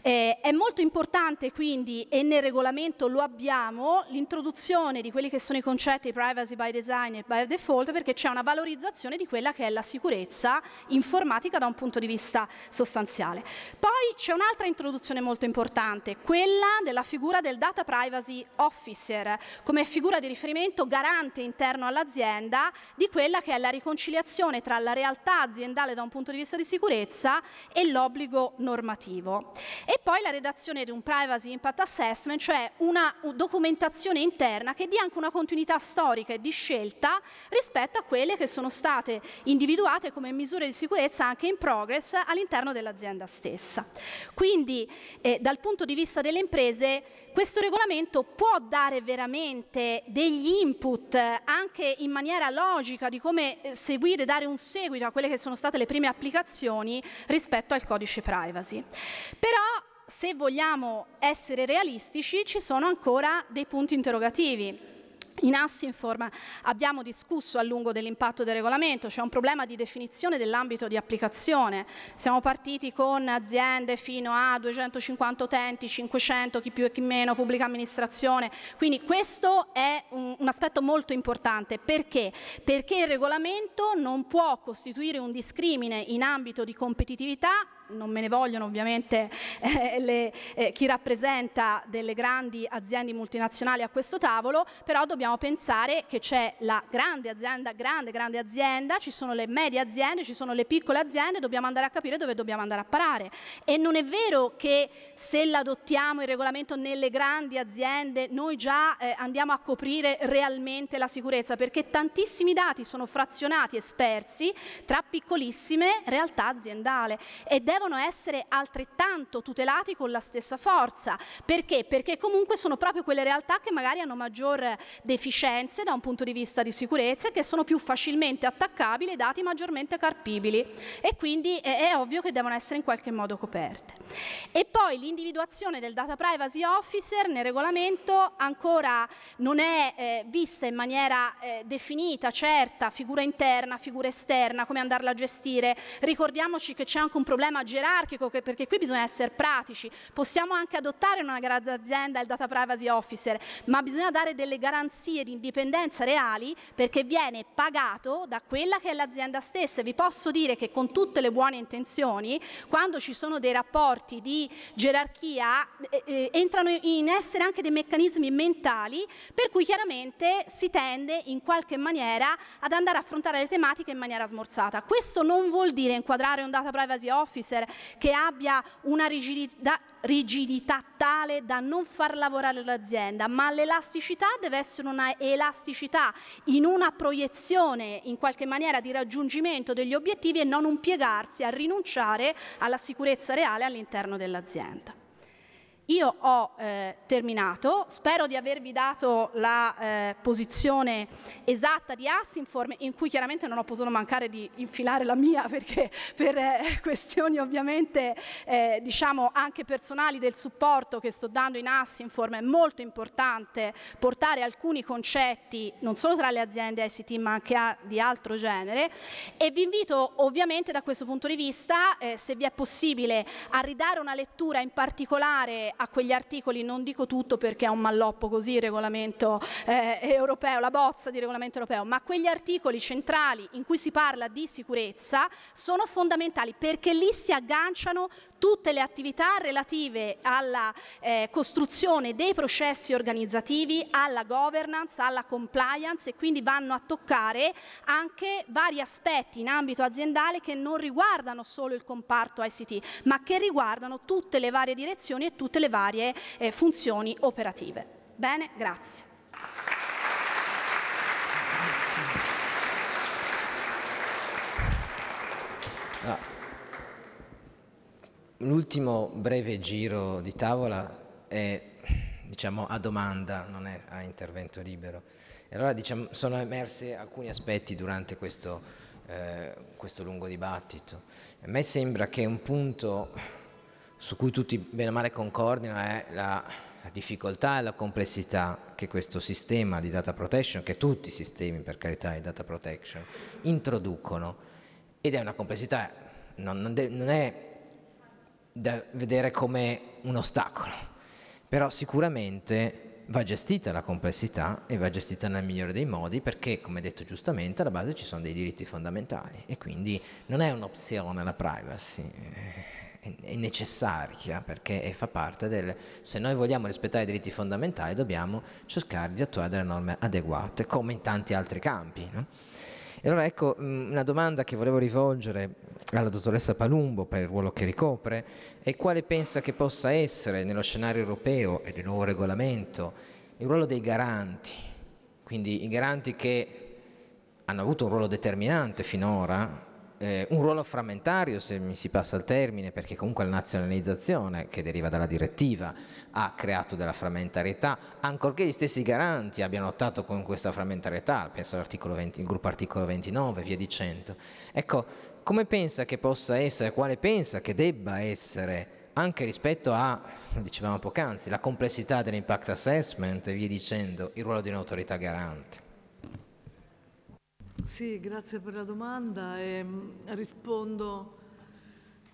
Eh, è molto importante quindi, e nel regolamento lo abbiamo, l'introduzione di quelli che sono i concetti privacy by design e by default perché c'è una valorizzazione di quella che è la sicurezza informatica da un punto di vista sostanziale. Poi c'è un'altra introduzione molto importante, quella della figura del data privacy officer come figura di riferimento garante interno all'azienda di quella che è la riconciliazione tra la realtà aziendale da un punto di vista di sicurezza e l'obbligo normativo. E poi la redazione di un privacy impact assessment, cioè una documentazione interna che dia anche una continuità storica e di scelta rispetto a quelle che sono state individuate come misure di sicurezza anche in progress all'interno dell'azienda stessa. Quindi eh, dal punto di vista delle imprese questo regolamento può dare veramente degli input anche in maniera logica di come eh, seguire, dare un seguito a quelle che sono state le prime applicazioni rispetto al codice privacy. Però se vogliamo essere realistici ci sono ancora dei punti interrogativi. In Assinform abbiamo discusso a lungo dell'impatto del regolamento, c'è un problema di definizione dell'ambito di applicazione. Siamo partiti con aziende fino a 250 utenti, 500, chi più e chi meno, pubblica amministrazione. Quindi questo è un, un aspetto molto importante. Perché? Perché il regolamento non può costituire un discrimine in ambito di competitività non me ne vogliono ovviamente eh, le, eh, chi rappresenta delle grandi aziende multinazionali a questo tavolo, però dobbiamo pensare che c'è la grande azienda, grande, grande azienda, ci sono le medie aziende, ci sono le piccole aziende, dobbiamo andare a capire dove dobbiamo andare a parare. E non è vero che se l'adottiamo il regolamento nelle grandi aziende noi già eh, andiamo a coprire realmente la sicurezza, perché tantissimi dati sono frazionati e spersi tra piccolissime realtà aziendali ed è devono essere altrettanto tutelati con la stessa forza. Perché? Perché comunque sono proprio quelle realtà che magari hanno maggior deficienze da un punto di vista di sicurezza e che sono più facilmente attaccabili e dati maggiormente carpibili e quindi è, è ovvio che devono essere in qualche modo coperte. E poi l'individuazione del data privacy officer nel regolamento ancora non è eh, vista in maniera eh, definita, certa, figura interna, figura esterna, come andarla a gestire. Ricordiamoci che c'è anche un problema gerarchico, perché qui bisogna essere pratici. Possiamo anche adottare in una grande azienda il data privacy officer, ma bisogna dare delle garanzie di indipendenza reali perché viene pagato da quella che è l'azienda stessa. Vi posso dire che con tutte le buone intenzioni, quando ci sono dei rapporti di gerarchia, eh, eh, entrano in essere anche dei meccanismi mentali per cui chiaramente si tende in qualche maniera ad andare a affrontare le tematiche in maniera smorzata. Questo non vuol dire inquadrare un data privacy officer software che abbia una rigidità, rigidità tale da non far lavorare l'azienda, ma l'elasticità deve essere una elasticità in una proiezione in qualche maniera di raggiungimento degli obiettivi e non un piegarsi a rinunciare alla sicurezza reale all'interno dell'azienda. Io ho eh, terminato, spero di avervi dato la eh, posizione esatta di Assinform, in cui chiaramente non ho potuto mancare di infilare la mia, perché per eh, [LAUGHS] questioni ovviamente eh, diciamo anche personali del supporto che sto dando in Assinform è molto importante portare alcuni concetti, non solo tra le aziende ICT ma anche a, di altro genere. E vi invito ovviamente da questo punto di vista, eh, se vi è possibile, a ridare una lettura in particolare a quegli articoli, non dico tutto perché è un malloppo così il regolamento eh, europeo, la bozza di regolamento europeo, ma quegli articoli centrali in cui si parla di sicurezza sono fondamentali perché lì si agganciano tutte le attività relative alla eh, costruzione dei processi organizzativi, alla governance, alla compliance e quindi vanno a toccare anche vari aspetti in ambito aziendale che non riguardano solo il comparto ICT, ma che riguardano tutte le varie direzioni e tutte le varie eh, funzioni operative. Bene, grazie. No. L'ultimo breve giro di tavola è diciamo, a domanda, non è a intervento libero. E allora diciamo, sono emersi alcuni aspetti durante questo, eh, questo lungo dibattito. A me sembra che un punto su cui tutti bene o male concordino è la, la difficoltà e la complessità che questo sistema di data protection, che tutti i sistemi per carità di data protection, introducono. Ed è una complessità, non, non, de, non è da vedere come un ostacolo, però sicuramente va gestita la complessità e va gestita nel migliore dei modi perché, come detto giustamente, alla base ci sono dei diritti fondamentali e quindi non è un'opzione la privacy, è necessaria perché fa parte del... se noi vogliamo rispettare i diritti fondamentali dobbiamo cercare di attuare delle norme adeguate come in tanti altri campi. No? Allora ecco una domanda che volevo rivolgere alla dottoressa Palumbo per il ruolo che ricopre è quale pensa che possa essere nello scenario europeo e del nuovo regolamento il ruolo dei garanti, quindi i garanti che hanno avuto un ruolo determinante finora eh, un ruolo frammentario, se mi si passa il termine, perché comunque la nazionalizzazione che deriva dalla direttiva ha creato della frammentarietà, ancorché gli stessi garanti abbiano lottato con questa frammentarietà, penso all'articolo 20, il gruppo articolo 29, via dicendo. Ecco, come pensa che possa essere, quale pensa che debba essere anche rispetto a, dicevamo poc'anzi, la complessità dell'impact assessment e via dicendo, il ruolo di un'autorità garante? Sì, grazie per la domanda e mm, rispondo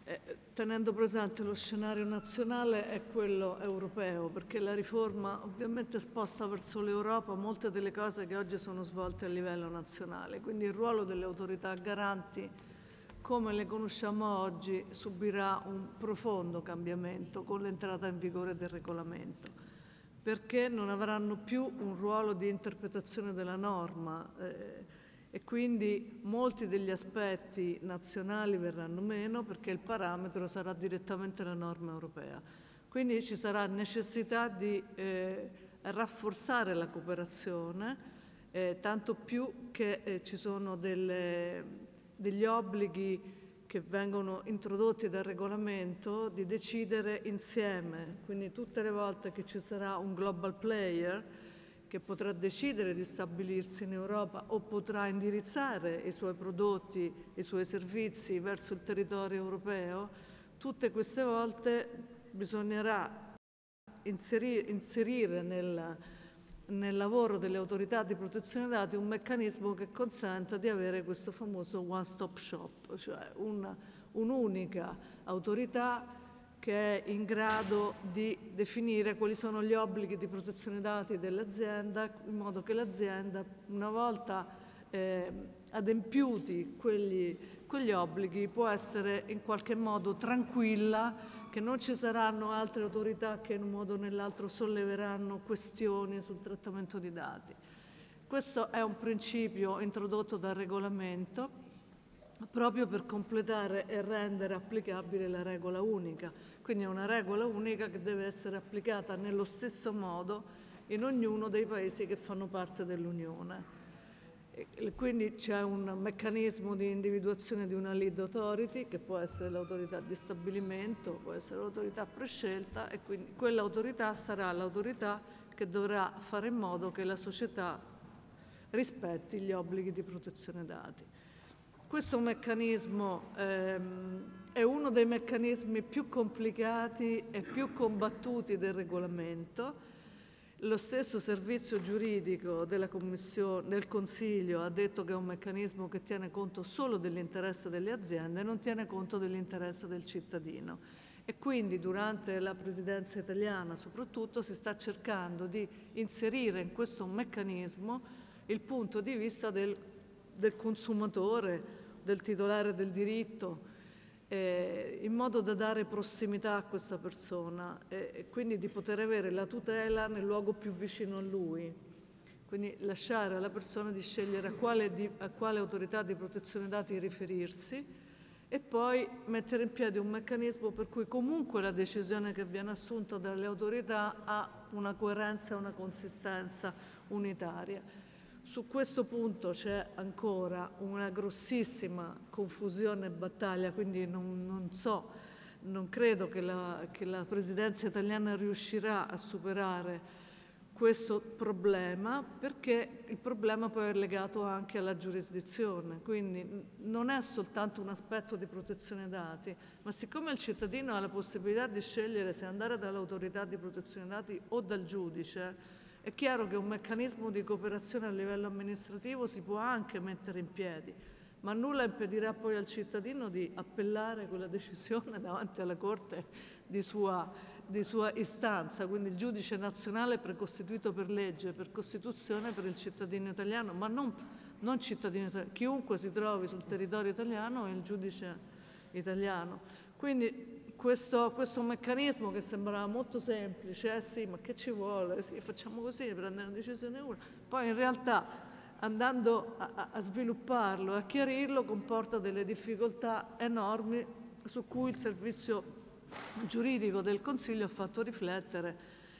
eh, tenendo presente lo scenario nazionale e quello europeo, perché la riforma ovviamente sposta verso l'Europa molte delle cose che oggi sono svolte a livello nazionale, quindi il ruolo delle autorità garanti come le conosciamo oggi subirà un profondo cambiamento con l'entrata in vigore del regolamento perché non avranno più un ruolo di interpretazione della norma. Eh, e quindi molti degli aspetti nazionali verranno meno perché il parametro sarà direttamente la norma europea. Quindi ci sarà necessità di eh, rafforzare la cooperazione, eh, tanto più che eh, ci sono delle, degli obblighi che vengono introdotti dal regolamento di decidere insieme, quindi tutte le volte che ci sarà un global player che potrà decidere di stabilirsi in Europa o potrà indirizzare i suoi prodotti, i suoi servizi verso il territorio europeo, tutte queste volte bisognerà inserire, inserire nel, nel lavoro delle autorità di protezione dati un meccanismo che consenta di avere questo famoso one-stop shop, cioè un'unica autorità che è in grado di definire quali sono gli obblighi di protezione dati dell'azienda in modo che l'azienda una volta eh, adempiuti quegli, quegli obblighi può essere in qualche modo tranquilla che non ci saranno altre autorità che in un modo o nell'altro solleveranno questioni sul trattamento di dati. Questo è un principio introdotto dal regolamento proprio per completare e rendere applicabile la regola unica. Quindi è una regola unica che deve essere applicata nello stesso modo in ognuno dei paesi che fanno parte dell'Unione. Quindi c'è un meccanismo di individuazione di una lead authority che può essere l'autorità di stabilimento, può essere l'autorità prescelta e quindi quell'autorità sarà l'autorità che dovrà fare in modo che la società rispetti gli obblighi di protezione dati. Questo meccanismo ehm, è uno dei meccanismi più complicati e più combattuti del regolamento. Lo stesso servizio giuridico del Consiglio ha detto che è un meccanismo che tiene conto solo dell'interesse delle aziende e non tiene conto dell'interesse del cittadino. E quindi durante la presidenza italiana soprattutto si sta cercando di inserire in questo meccanismo il punto di vista del, del consumatore, del titolare del diritto, eh, in modo da dare prossimità a questa persona e, e quindi di poter avere la tutela nel luogo più vicino a lui. Quindi lasciare alla persona di scegliere a quale, di, a quale autorità di protezione dati riferirsi e poi mettere in piedi un meccanismo per cui comunque la decisione che viene assunta dalle autorità ha una coerenza e una consistenza unitaria. Su questo punto c'è ancora una grossissima confusione e battaglia, quindi non, non so, non credo che la, che la Presidenza italiana riuscirà a superare questo problema perché il problema poi è legato anche alla giurisdizione, quindi non è soltanto un aspetto di protezione dati, ma siccome il cittadino ha la possibilità di scegliere se andare dall'autorità di protezione dati o dal giudice, è chiaro che un meccanismo di cooperazione a livello amministrativo si può anche mettere in piedi, ma nulla impedirà poi al cittadino di appellare quella decisione [LAUGHS] davanti alla Corte di sua, di sua istanza, quindi il giudice nazionale precostituito per legge, per Costituzione, per il cittadino italiano, ma non, non cittadino italiano, chiunque si trovi sul territorio italiano è il giudice italiano. Quindi questo, questo, meccanismo che sembrava molto semplice, eh sì, ma che ci vuole? Sì, facciamo così, prendere una decisione una. Poi in realtà andando a, a svilupparlo a chiarirlo comporta delle difficoltà enormi su cui il servizio giuridico del Consiglio ha fatto riflettere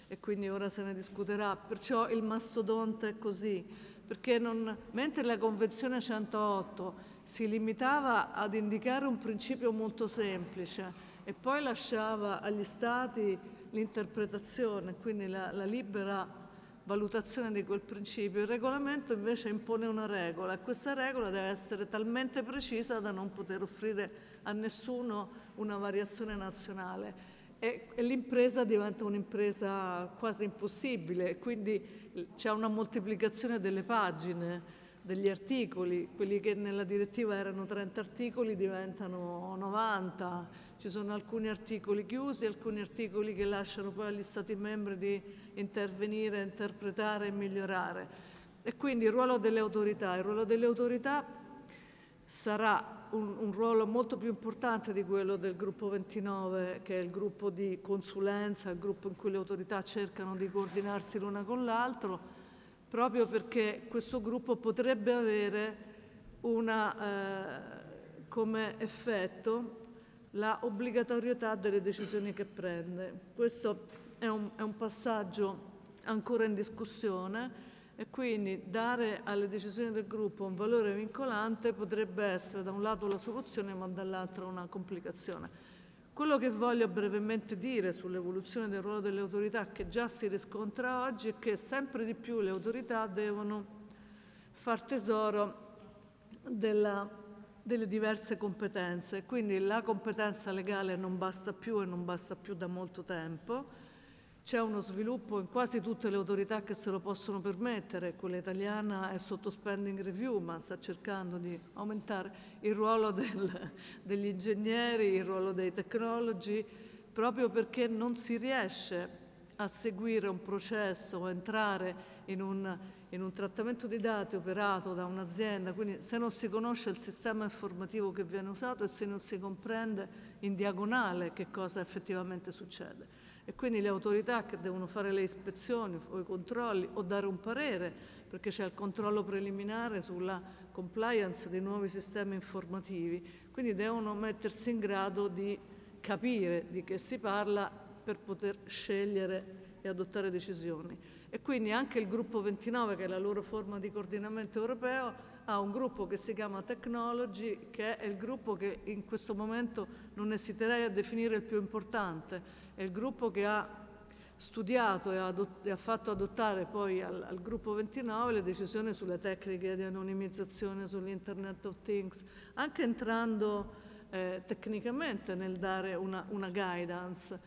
e quindi ora se ne discuterà. Perciò il mastodonte è così, perché non, mentre la Convenzione 108 si limitava ad indicare un principio molto semplice e poi lasciava agli Stati l'interpretazione, quindi la, la libera valutazione di quel principio. Il regolamento invece impone una regola e questa regola deve essere talmente precisa da non poter offrire a nessuno una variazione nazionale. E, e l'impresa diventa un'impresa quasi impossibile, quindi c'è una moltiplicazione delle pagine, degli articoli, quelli che nella direttiva erano 30 articoli diventano 90, ci sono alcuni articoli chiusi, alcuni articoli che lasciano poi agli Stati membri di intervenire, interpretare e migliorare. E quindi il ruolo delle autorità, il ruolo delle autorità sarà un, un, ruolo molto più importante di quello del gruppo 29, che è il gruppo di consulenza, il gruppo in cui le autorità cercano di coordinarsi l'una con l'altro, proprio perché questo gruppo potrebbe avere una, eh, come effetto la obbligatorietà delle decisioni che prende. Questo è un, è un passaggio ancora in discussione e quindi dare alle decisioni del gruppo un valore vincolante potrebbe essere da un lato la soluzione ma dall'altro una complicazione. Quello che voglio brevemente dire sull'evoluzione del ruolo delle autorità che già si riscontra oggi è che sempre di più le autorità devono far tesoro della, delle diverse competenze, quindi la competenza legale non basta più e non basta più da molto tempo, c'è uno sviluppo in quasi tutte le autorità che se lo possono permettere, quella italiana è sotto spending review ma sta cercando di aumentare il ruolo del, degli ingegneri, il ruolo dei technologi, proprio perché non si riesce a seguire un processo o entrare in un, in un trattamento di dati operato da un'azienda, quindi se non si conosce il sistema informativo che viene usato e se non si comprende in diagonale che cosa effettivamente succede e quindi le autorità che devono fare le ispezioni o i controlli o dare un parere, perché c'è il controllo preliminare sulla compliance dei nuovi sistemi informativi, quindi devono mettersi in grado di capire di che si parla per poter scegliere e adottare decisioni. E quindi anche il gruppo 29, che è la loro forma di coordinamento europeo, ha un gruppo che si chiama Technology, che è il gruppo che in questo momento non esiterei a definire il più importante, è il gruppo che ha studiato e ha, e ha fatto adottare poi al, al, gruppo 29 le decisioni sulle tecniche di anonimizzazione, sull'Internet of Things, anche entrando eh, tecnicamente nel dare una, una, guidance.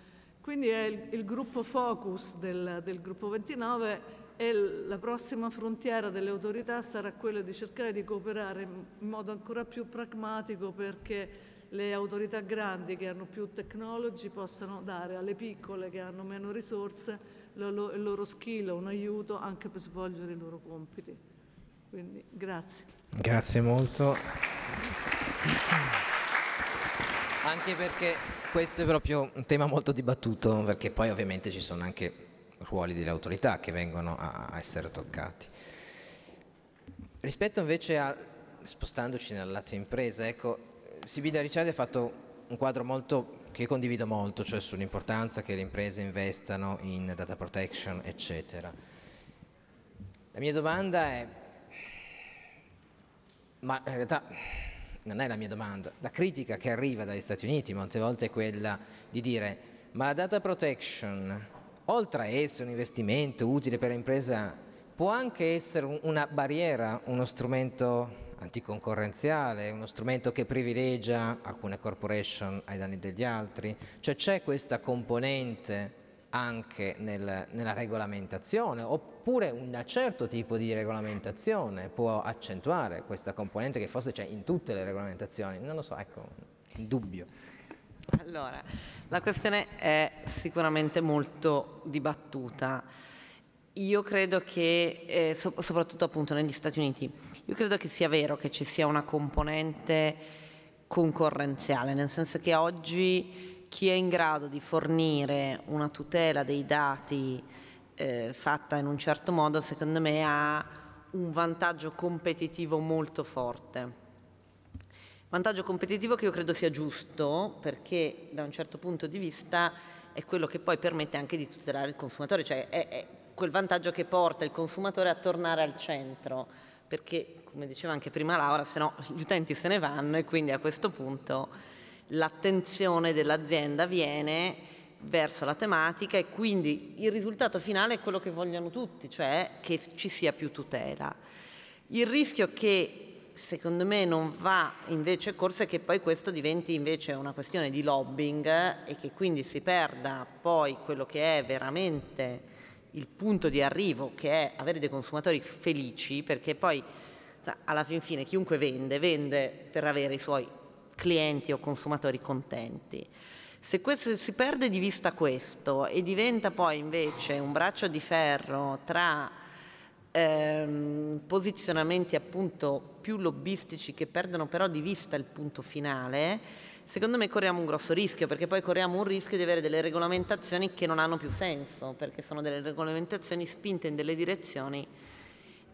Quindi è il, il gruppo focus del, del gruppo 29 e la prossima frontiera delle autorità sarà quella di cercare di cooperare in modo ancora più pragmatico perché le autorità grandi che hanno più technology possano dare alle piccole che hanno meno risorse il loro skill, un aiuto anche per svolgere i loro compiti. Quindi grazie. Grazie molto. Anche perché questo è proprio un tema molto dibattuto, perché poi ovviamente ci sono anche ruoli delle autorità che vengono a, essere toccati. Rispetto invece a, spostandoci nel lato impresa, ecco, Sibida Ricciardi ha fatto un quadro molto, che condivido molto, cioè sull'importanza che le imprese investano in data protection, eccetera. La mia domanda è, ma in realtà non è la mia domanda, la critica che arriva dagli Stati Uniti molte volte è quella di dire ma la data protection, oltre a essere un investimento utile per l'impresa, può anche essere una barriera, uno strumento anticoncorrenziale, uno strumento che privilegia alcune corporation ai danni degli altri, cioè c'è questa componente anche nel, nella regolamentazione oppure un certo tipo di regolamentazione può accentuare questa componente che forse c'è in tutte le regolamentazioni, non lo so, ecco, dubbio. Allora, la questione è sicuramente molto dibattuta. Io credo che, eh, so, soprattutto appunto negli Stati Uniti, io credo che sia vero che ci sia una componente concorrenziale, nel senso che oggi chi è in grado di fornire una tutela dei dati eh, fatta in un certo modo, secondo me ha un vantaggio competitivo molto forte. Vantaggio competitivo che io credo sia giusto perché da un certo punto di vista è quello che poi permette anche di tutelare il consumatore, cioè è, è quel vantaggio che porta il consumatore a tornare al centro, perché come diceva anche prima Laura, se no gli utenti se ne vanno e quindi a questo punto l'attenzione dell'azienda viene verso la tematica e quindi il risultato finale è quello che vogliono tutti, cioè che ci sia più tutela. Il rischio che secondo me non va invece corso è che poi questo diventi invece una questione di lobbying e che quindi si perda poi quello che è veramente il punto di arrivo, che è avere dei consumatori felici, perché poi alla fin fine chiunque vende, vende per avere i suoi clienti o consumatori contenti. Se questo, si perde di vista questo e diventa poi invece un braccio di ferro tra ehm, posizionamenti appunto più lobbistici che perdono però di vista il punto finale, secondo me corriamo un grosso rischio, perché poi corriamo un rischio di avere delle regolamentazioni che non hanno più senso, perché sono delle regolamentazioni spinte in delle direzioni.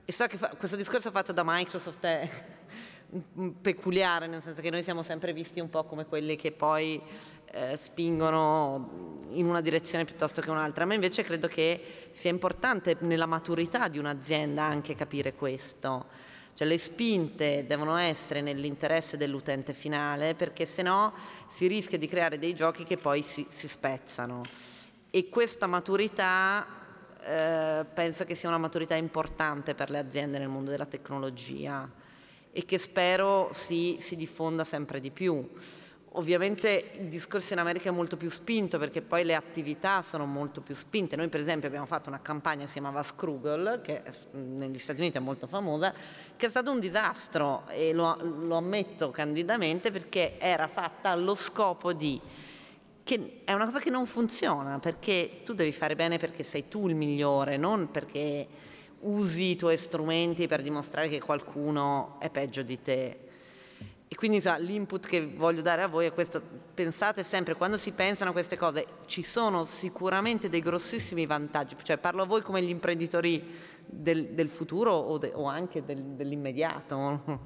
E so che fa, questo discorso fatto da Microsoft è peculiare, nel senso che noi siamo sempre visti un po' come quelli che poi eh, spingono in una direzione piuttosto che un'altra, ma invece credo che sia importante nella maturità di un'azienda anche capire questo. Cioè le spinte devono essere nell'interesse dell'utente finale perché se no si rischia di creare dei giochi che poi si, si spezzano. E questa maturità eh, penso che sia una maturità importante per le aziende nel mondo della tecnologia e che spero si, si diffonda sempre di più. Ovviamente il discorso in America è molto più spinto perché poi le attività sono molto più spinte. Noi per esempio abbiamo fatto una campagna che si chiamava Scroogle, che negli Stati Uniti è molto famosa, che è stato un disastro e lo, lo ammetto candidamente perché era fatta allo scopo di che è una cosa che non funziona perché tu devi fare bene perché sei tu il migliore, non perché usi i tuoi strumenti per dimostrare che qualcuno è peggio di te. E quindi so, l'input che voglio dare a voi è questo, pensate sempre, quando si pensano a queste cose, ci sono sicuramente dei grossissimi vantaggi, cioè parlo a voi come gli imprenditori del, del futuro o, de, o anche del, dell'immediato.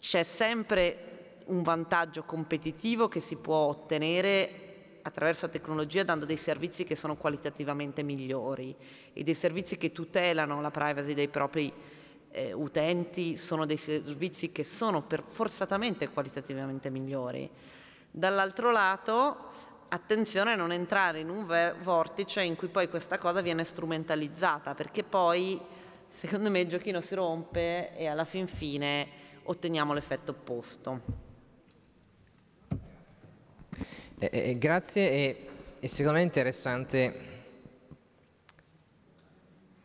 C'è sempre un vantaggio competitivo che si può ottenere attraverso la tecnologia dando dei servizi che sono qualitativamente migliori e dei servizi che tutelano la privacy dei propri eh, utenti sono dei servizi che sono per, forzatamente qualitativamente migliori. Dall'altro lato, attenzione a non entrare in un vortice in cui poi questa cosa viene strumentalizzata, perché poi secondo me il giochino si rompe e alla fin fine otteniamo l'effetto opposto. Eh, eh, grazie e, e, secondo me è interessante,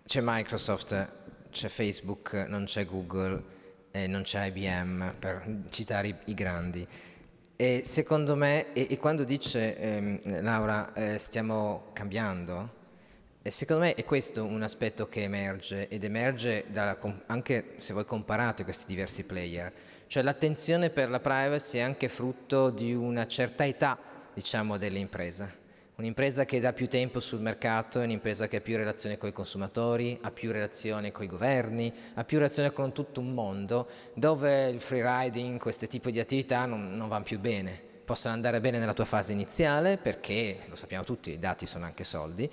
c'è Microsoft, c'è Facebook, non c'è Google, eh, non c'è IBM, per citare i, i grandi. E secondo me, e, e quando dice ehm, Laura eh, stiamo cambiando, secondo me è questo un aspetto che emerge ed emerge dalla, anche se voi comparate questi diversi player, cioè l'attenzione per la privacy è anche frutto di una certa età diciamo, dell'impresa. Un'impresa che dà più tempo sul mercato, è un'impresa che ha più relazione con i consumatori, ha più relazione con i governi, ha più relazione con tutto un mondo dove il free riding, questo tipo di attività non, non vanno più bene. Possono andare bene nella tua fase iniziale perché, lo sappiamo tutti, i dati sono anche soldi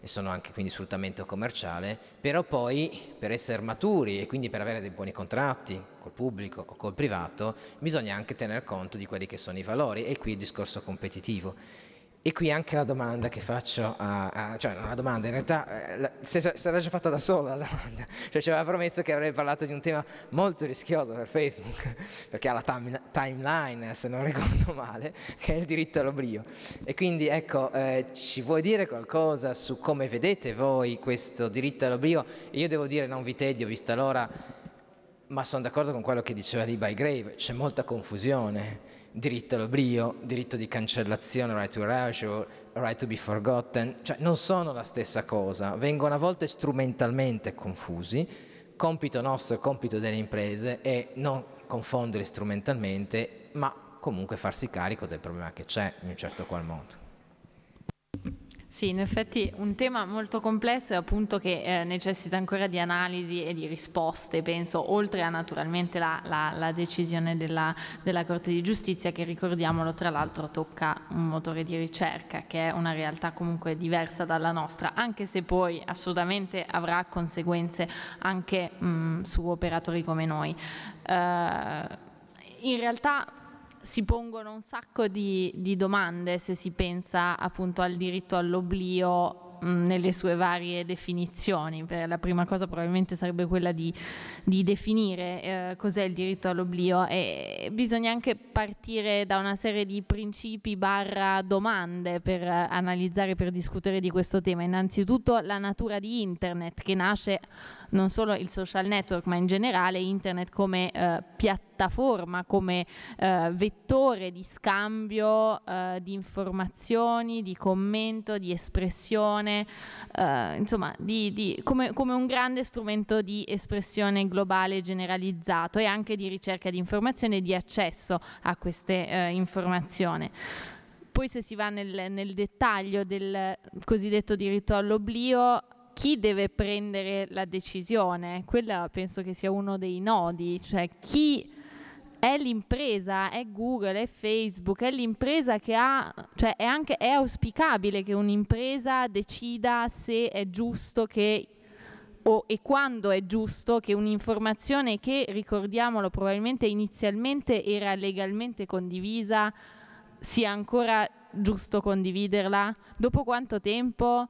e sono anche quindi sfruttamento commerciale, però poi per essere maturi e quindi per avere dei buoni contratti col pubblico o col privato, bisogna anche tener conto di quelli che sono i valori e qui il discorso competitivo. E qui anche la domanda che faccio, a, a, cioè una domanda, in realtà eh, si era già fatta da sola la domanda, [LAUGHS] cioè ci aveva promesso che avrei parlato di un tema molto rischioso per Facebook, [LAUGHS] perché ha la time, timeline, se non ricordo male, [LAUGHS] che è il diritto all'oblio. E quindi ecco, eh, ci vuoi dire qualcosa su come vedete voi questo diritto all'oblio? Io devo dire, non vi tedio, vista l'ora, ma sono d'accordo con quello che diceva Lee Bygrave, c'è molta confusione diritto all'oblio, diritto di cancellazione, right to erasure, right to be forgotten, cioè non sono la stessa cosa, vengono a volte strumentalmente confusi, compito nostro e compito delle imprese è non confondere strumentalmente, ma comunque farsi carico del problema che c'è in un certo qual modo. Sì, in effetti un tema molto complesso e appunto che eh, necessita ancora di analisi e di risposte, penso, oltre a naturalmente la, la, la decisione della, della, Corte di Giustizia che ricordiamolo tra l'altro tocca un motore di ricerca che è una realtà comunque diversa dalla nostra, anche se poi assolutamente avrà conseguenze anche mh, su operatori come noi. Uh, in realtà si pongono un sacco di, di, domande se si pensa appunto al diritto all'oblio mh, nelle sue varie definizioni. La prima cosa probabilmente sarebbe quella di, di definire eh, cos'è il diritto all'oblio e bisogna anche partire da una serie di principi barra domande per analizzare, per discutere di questo tema. Innanzitutto la natura di internet che nasce non solo il social network, ma in generale internet come eh, piattaforma, come eh, vettore di scambio eh, di informazioni, di commento, di espressione, eh, insomma, di, di, come, come, un grande strumento di espressione globale generalizzato e anche di ricerca di informazioni e di accesso a queste eh, informazioni. Poi se si va nel, nel dettaglio del cosiddetto diritto all'oblio, chi deve prendere la decisione? Quella penso che sia uno dei nodi, cioè chi è l'impresa, è Google, è Facebook, è l'impresa che ha, cioè è anche è auspicabile che un'impresa decida se è giusto che o, e quando è giusto che un'informazione che, ricordiamolo, probabilmente inizialmente era legalmente condivisa, sia ancora giusto condividerla? Dopo quanto tempo?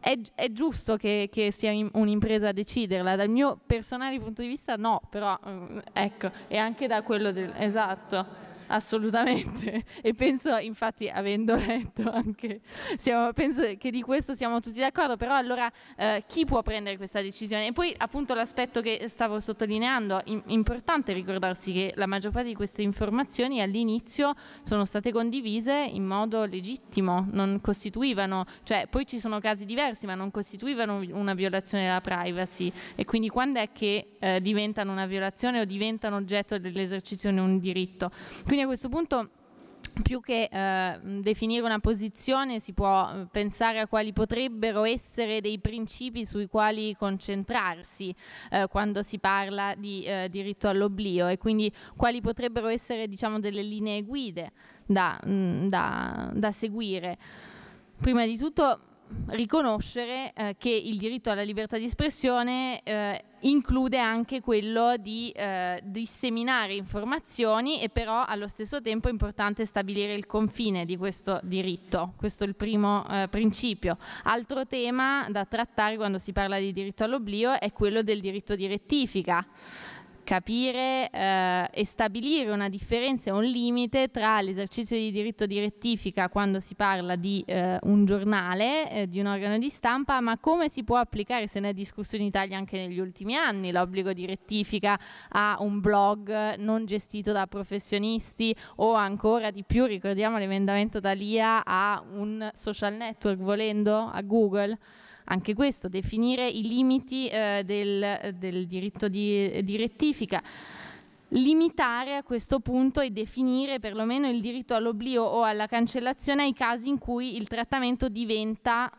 È, è, giusto che, che sia un'impresa a deciderla, dal mio personale punto di vista no, però mm, ecco, e anche da quello del... Esatto assolutamente. [LAUGHS] E penso, infatti, avendo letto anche, siamo, penso che di questo siamo tutti d'accordo, però allora eh, chi può prendere questa decisione? E poi appunto l'aspetto che stavo sottolineando, in, importante ricordarsi che la maggior parte di queste informazioni all'inizio sono state condivise in modo legittimo, non costituivano, cioè poi ci sono casi diversi, ma non costituivano una violazione della privacy e quindi quando è che eh, diventano una violazione o diventano oggetto dell'esercizio di un diritto? Quindi a questo punto più che eh, definire una posizione si può eh, pensare a quali potrebbero essere dei principi sui quali concentrarsi eh, quando si parla di eh, diritto all'oblio e quindi quali potrebbero essere diciamo, delle linee guide da, mh, mm, da, da seguire. Prima di tutto riconoscere eh, che il diritto alla libertà di espressione eh, include anche quello di eh, disseminare informazioni e però allo stesso tempo è importante stabilire il confine di questo diritto. Questo è il primo eh, principio. Altro tema da trattare quando si parla di diritto all'oblio è quello del diritto di rettifica capire eh, e stabilire una differenza e un limite tra l'esercizio di diritto di rettifica quando si parla di eh, un giornale, eh, di un organo di stampa, ma come si può applicare, se ne è discusso in Italia anche negli ultimi anni, l'obbligo di rettifica a un blog non gestito da professionisti o ancora di più, ricordiamo l'emendamento da LIA a un social network volendo, a Google anche questo, definire i limiti eh, del, del, diritto di, di rettifica. Limitare a questo punto e definire perlomeno il diritto all'oblio o alla cancellazione ai casi in cui il trattamento diventa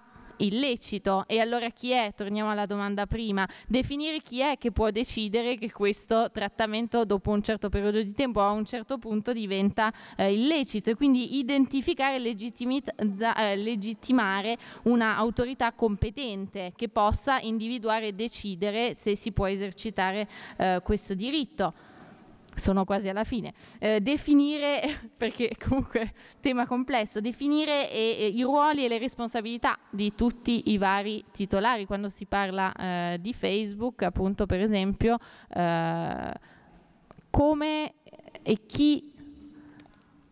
illecito. E allora chi è? Torniamo alla domanda prima. Definire chi è che può decidere che questo trattamento dopo un certo periodo di tempo a un certo punto diventa eh, illecito e quindi identificare e eh, legittimare un'autorità competente che possa individuare e decidere se si può esercitare eh, questo diritto sono quasi alla fine, eh, definire, [LAUGHS] perché comunque tema complesso, definire e, e, i ruoli e le responsabilità di tutti i vari titolari. Quando si parla eh, di Facebook, appunto, per esempio, eh, come e chi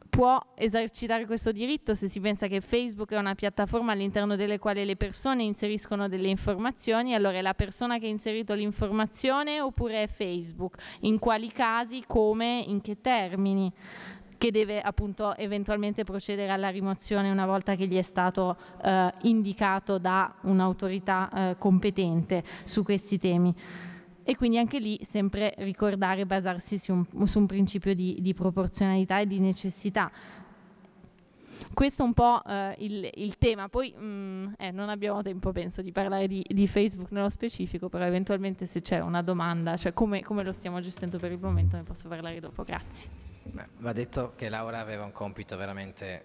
può esercitare questo diritto se si pensa che Facebook è una piattaforma all'interno delle quali le persone inseriscono delle informazioni, allora è la persona che ha inserito l'informazione oppure è Facebook? In quali casi, come, in che termini? che deve appunto eventualmente procedere alla rimozione una volta che gli è stato eh, indicato da un'autorità eh, competente su questi temi e quindi anche lì sempre ricordare basarsi su un, su un principio di, di proporzionalità e di necessità. questo è un po' eh, il, il, tema. Poi mh, mm, eh, non abbiamo tempo, penso, di parlare di, di, Facebook nello specifico, però eventualmente se c'è una domanda, cioè come, come lo stiamo gestendo per il momento, ne posso parlare dopo. Grazie. Beh, va detto che Laura aveva un compito veramente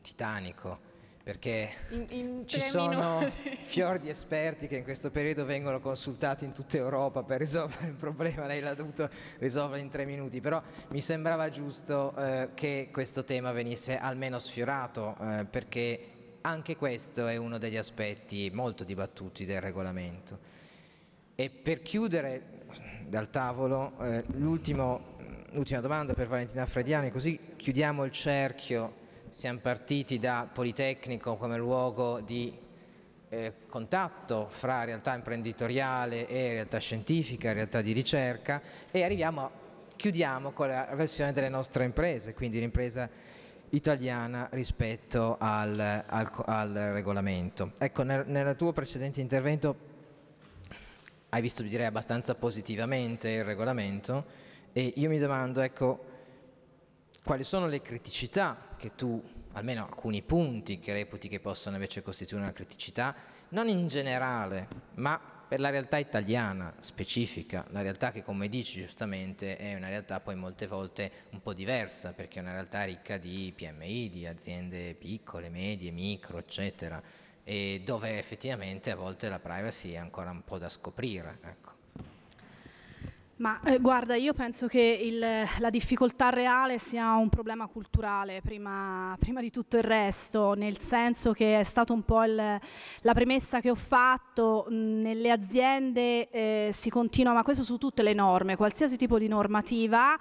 titanico perché in, in ci sono minuti. [LAUGHS] fior di esperti che in questo periodo vengono consultati in tutta Europa per risolvere il problema, lei l'ha dovuto risolvere in tre minuti, però mi sembrava giusto eh, che questo tema venisse almeno sfiorato eh, perché anche questo è uno degli aspetti molto dibattuti del regolamento. E per chiudere dal tavolo, eh, l'ultima domanda per Valentina Frediani, così chiudiamo il cerchio siamo partiti da Politecnico come luogo di eh, contatto fra realtà imprenditoriale e realtà scientifica, realtà di ricerca e arriviamo, chiudiamo con la versione delle nostre imprese, quindi l'impresa italiana rispetto al, al, al regolamento. Ecco, nel, nel tuo precedente intervento hai visto direi abbastanza positivamente il regolamento e io mi domando, ecco, quali sono le criticità che tu, almeno alcuni punti che reputi che possano invece costituire una criticità, non in generale, ma per la realtà italiana specifica, la realtà che come dici giustamente è una realtà poi molte volte un po' diversa, perché è una realtà ricca di PMI, di aziende piccole, medie, micro, eccetera, e dove effettivamente a volte la privacy è ancora un po' da scoprire. Ecco. Ma eh, guarda, io penso che il, la difficoltà reale sia un problema culturale prima, prima, di tutto il resto, nel senso che è stata un po' il, la premessa che ho fatto, mh, nelle aziende eh, si continua, ma questo su tutte le norme, qualsiasi tipo di normativa,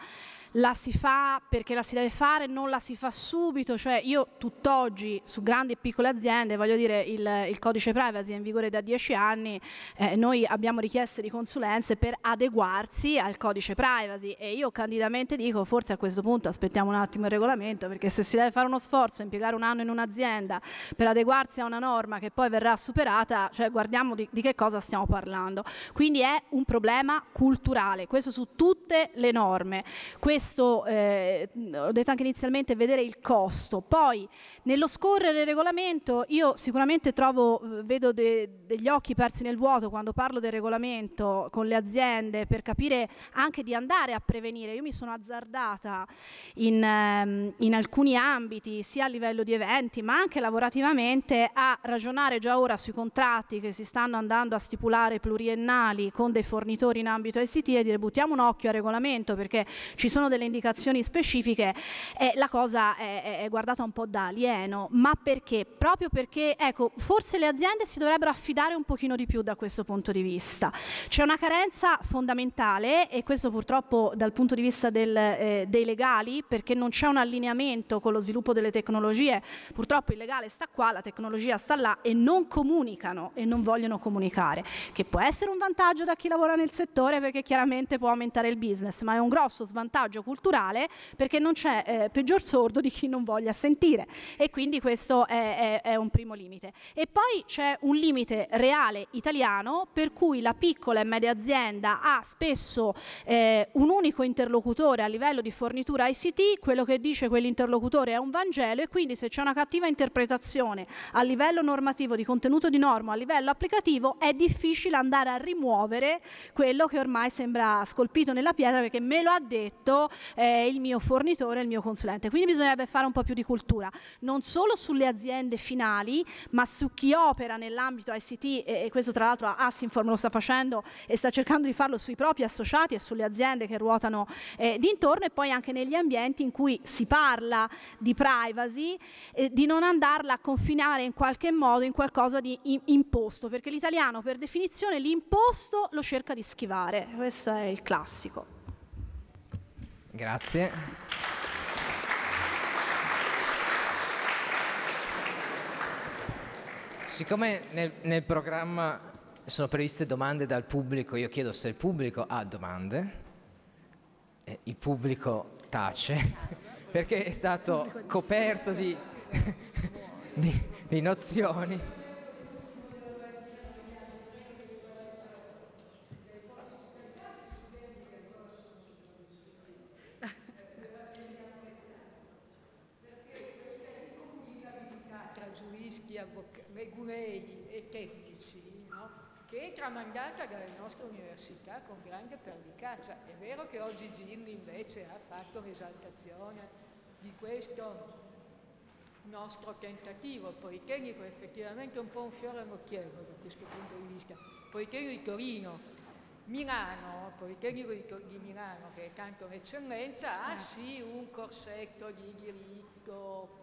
la si fa perché la si deve fare, non la si fa subito, cioè io tutt'oggi su grandi e piccole aziende, voglio dire il, il codice privacy è in vigore da dieci anni, eh, noi abbiamo richieste di consulenze per adeguarsi al codice privacy e io candidamente dico forse a questo punto aspettiamo un attimo il regolamento perché se si deve fare uno sforzo, impiegare un anno in un'azienda per adeguarsi a una norma che poi verrà superata, cioè guardiamo di, di che cosa stiamo parlando. Quindi è un problema culturale, questo su tutte le norme. Questo questo, eh, ho detto anche inizialmente, vedere il costo. Poi, nello scorrere del regolamento, io sicuramente trovo, eh, vedo de, degli occhi persi nel vuoto quando parlo del regolamento con le aziende per capire anche di andare a prevenire. Io mi sono azzardata in, ehm, in alcuni ambiti, sia a livello di eventi, ma anche lavorativamente, a ragionare già ora sui contratti che si stanno andando a stipulare pluriennali con dei fornitori in ambito ICT e dire buttiamo un occhio al regolamento perché ci sono delle indicazioni specifiche, eh, la cosa è, è, guardata un po' da alieno, ma perché? Proprio perché, ecco, forse le aziende si dovrebbero affidare un pochino di più da questo punto di vista. C'è una carenza fondamentale e questo purtroppo dal punto di vista del, eh, dei legali, perché non c'è un allineamento con lo sviluppo delle tecnologie, purtroppo il legale sta qua, la tecnologia sta là e non comunicano e non vogliono comunicare, che può essere un vantaggio da chi lavora nel settore perché chiaramente può aumentare il business, ma è un grosso svantaggio culturale perché non c'è eh, peggior sordo di chi non voglia sentire e quindi questo è, è, è un primo limite. E poi c'è un limite reale italiano per cui la piccola e media azienda ha spesso eh, un unico interlocutore a livello di fornitura ICT, quello che dice quell'interlocutore è un Vangelo e quindi se c'è una cattiva interpretazione a livello normativo di contenuto di norma, a livello applicativo, è difficile andare a rimuovere quello che ormai sembra scolpito nella pietra perché me lo ha detto eh, il mio fornitore, il mio consulente. Quindi bisognerebbe fare un po' più di cultura, non solo sulle aziende finali, ma su chi opera nell'ambito ICT, e, e questo tra l'altro Asinform lo sta facendo e sta cercando di farlo sui propri associati e sulle aziende che ruotano eh, d'intorno e poi anche negli ambienti in cui si parla di privacy, eh, di non andarla a confinare in qualche modo in qualcosa di in, imposto, perché l'italiano per definizione l'imposto lo cerca di schivare, questo è il classico. Grazie. Siccome nel, nel, programma sono previste domande dal pubblico, io chiedo se il pubblico ha domande. Eh, il pubblico tace perché è stato coperto di, [LAUGHS] di, di nozioni. tra giuristi, regulei e tecnici, no? che è tramandata dalle nostre università pervicacia. È vero che oggi Gilli invece ha fatto l'esaltazione di questo nostro tentativo, Politecnico è effettivamente un po' un fiore all'occhiello da questo punto di vista. Politecnico di Torino, Milano, Politecnico di, di Milano, che è tanto un'eccellenza, ha sì un corsetto di diritto,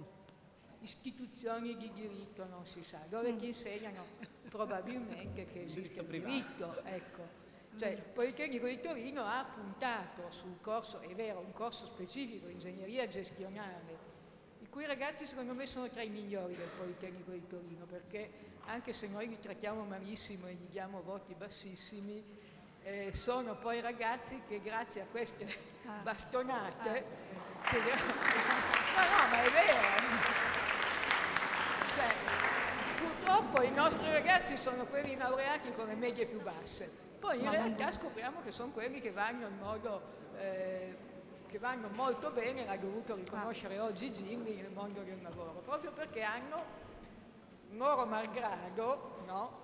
istituzioni di diritto, non si sa, dove mm. ti insegnano probabilmente che esiste il diritto. Ecco. Cioè, il Politecnico di Torino ha puntato sul corso, è vero, un corso specifico ingegneria gestionale, i cui ragazzi secondo me sono tra i migliori del Politecnico di Torino, perché anche se noi li trattiamo malissimo e gli diamo voti bassissimi, eh, sono poi ragazzi che grazie a queste ah. bastonate, ah. che, no no ma è vero, cioè, purtroppo i nostri ragazzi sono quelli laureati con le medie più basse, poi in realtà scopriamo che sono quelli che vanno in modo... Eh, che vanno molto bene, l'ha dovuto riconoscere oggi Gilli nel mondo del lavoro, proprio perché hanno, loro malgrado, no,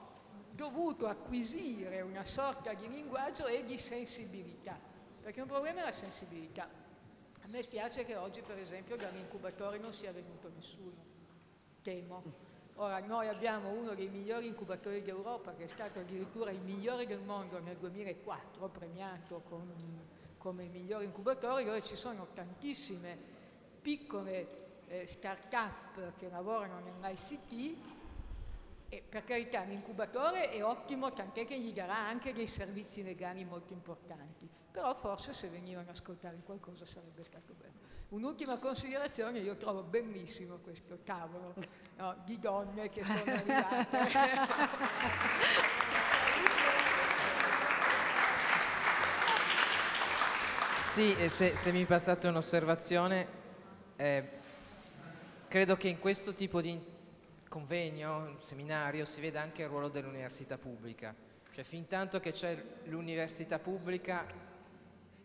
dovuto acquisire una sorta di linguaggio e di sensibilità, perché un problema è la sensibilità. A me spiace che oggi, per esempio, dall'incubatore non sia venuto nessuno, temo. Ora, noi abbiamo uno dei migliori incubatori d'Europa, che è stato addirittura il migliore del mondo nel 2004, premiato con come migliore incubatore dove ci sono tantissime piccole eh, start-up che lavorano nell'ICT e per carità l'incubatore è ottimo tant'è che gli darà anche dei servizi legali molto importanti, però forse se venivano ad ascoltare qualcosa sarebbe stato bello. Un'ultima considerazione, io trovo bellissimo questo tavolo no, di donne che sono [LAUGHS] arrivate. Sì, se, se mi passate un'osservazione, eh, credo che in questo tipo di convegno, seminario, si veda anche il ruolo dell'università pubblica. Cioè, fin tanto che c'è l'università pubblica,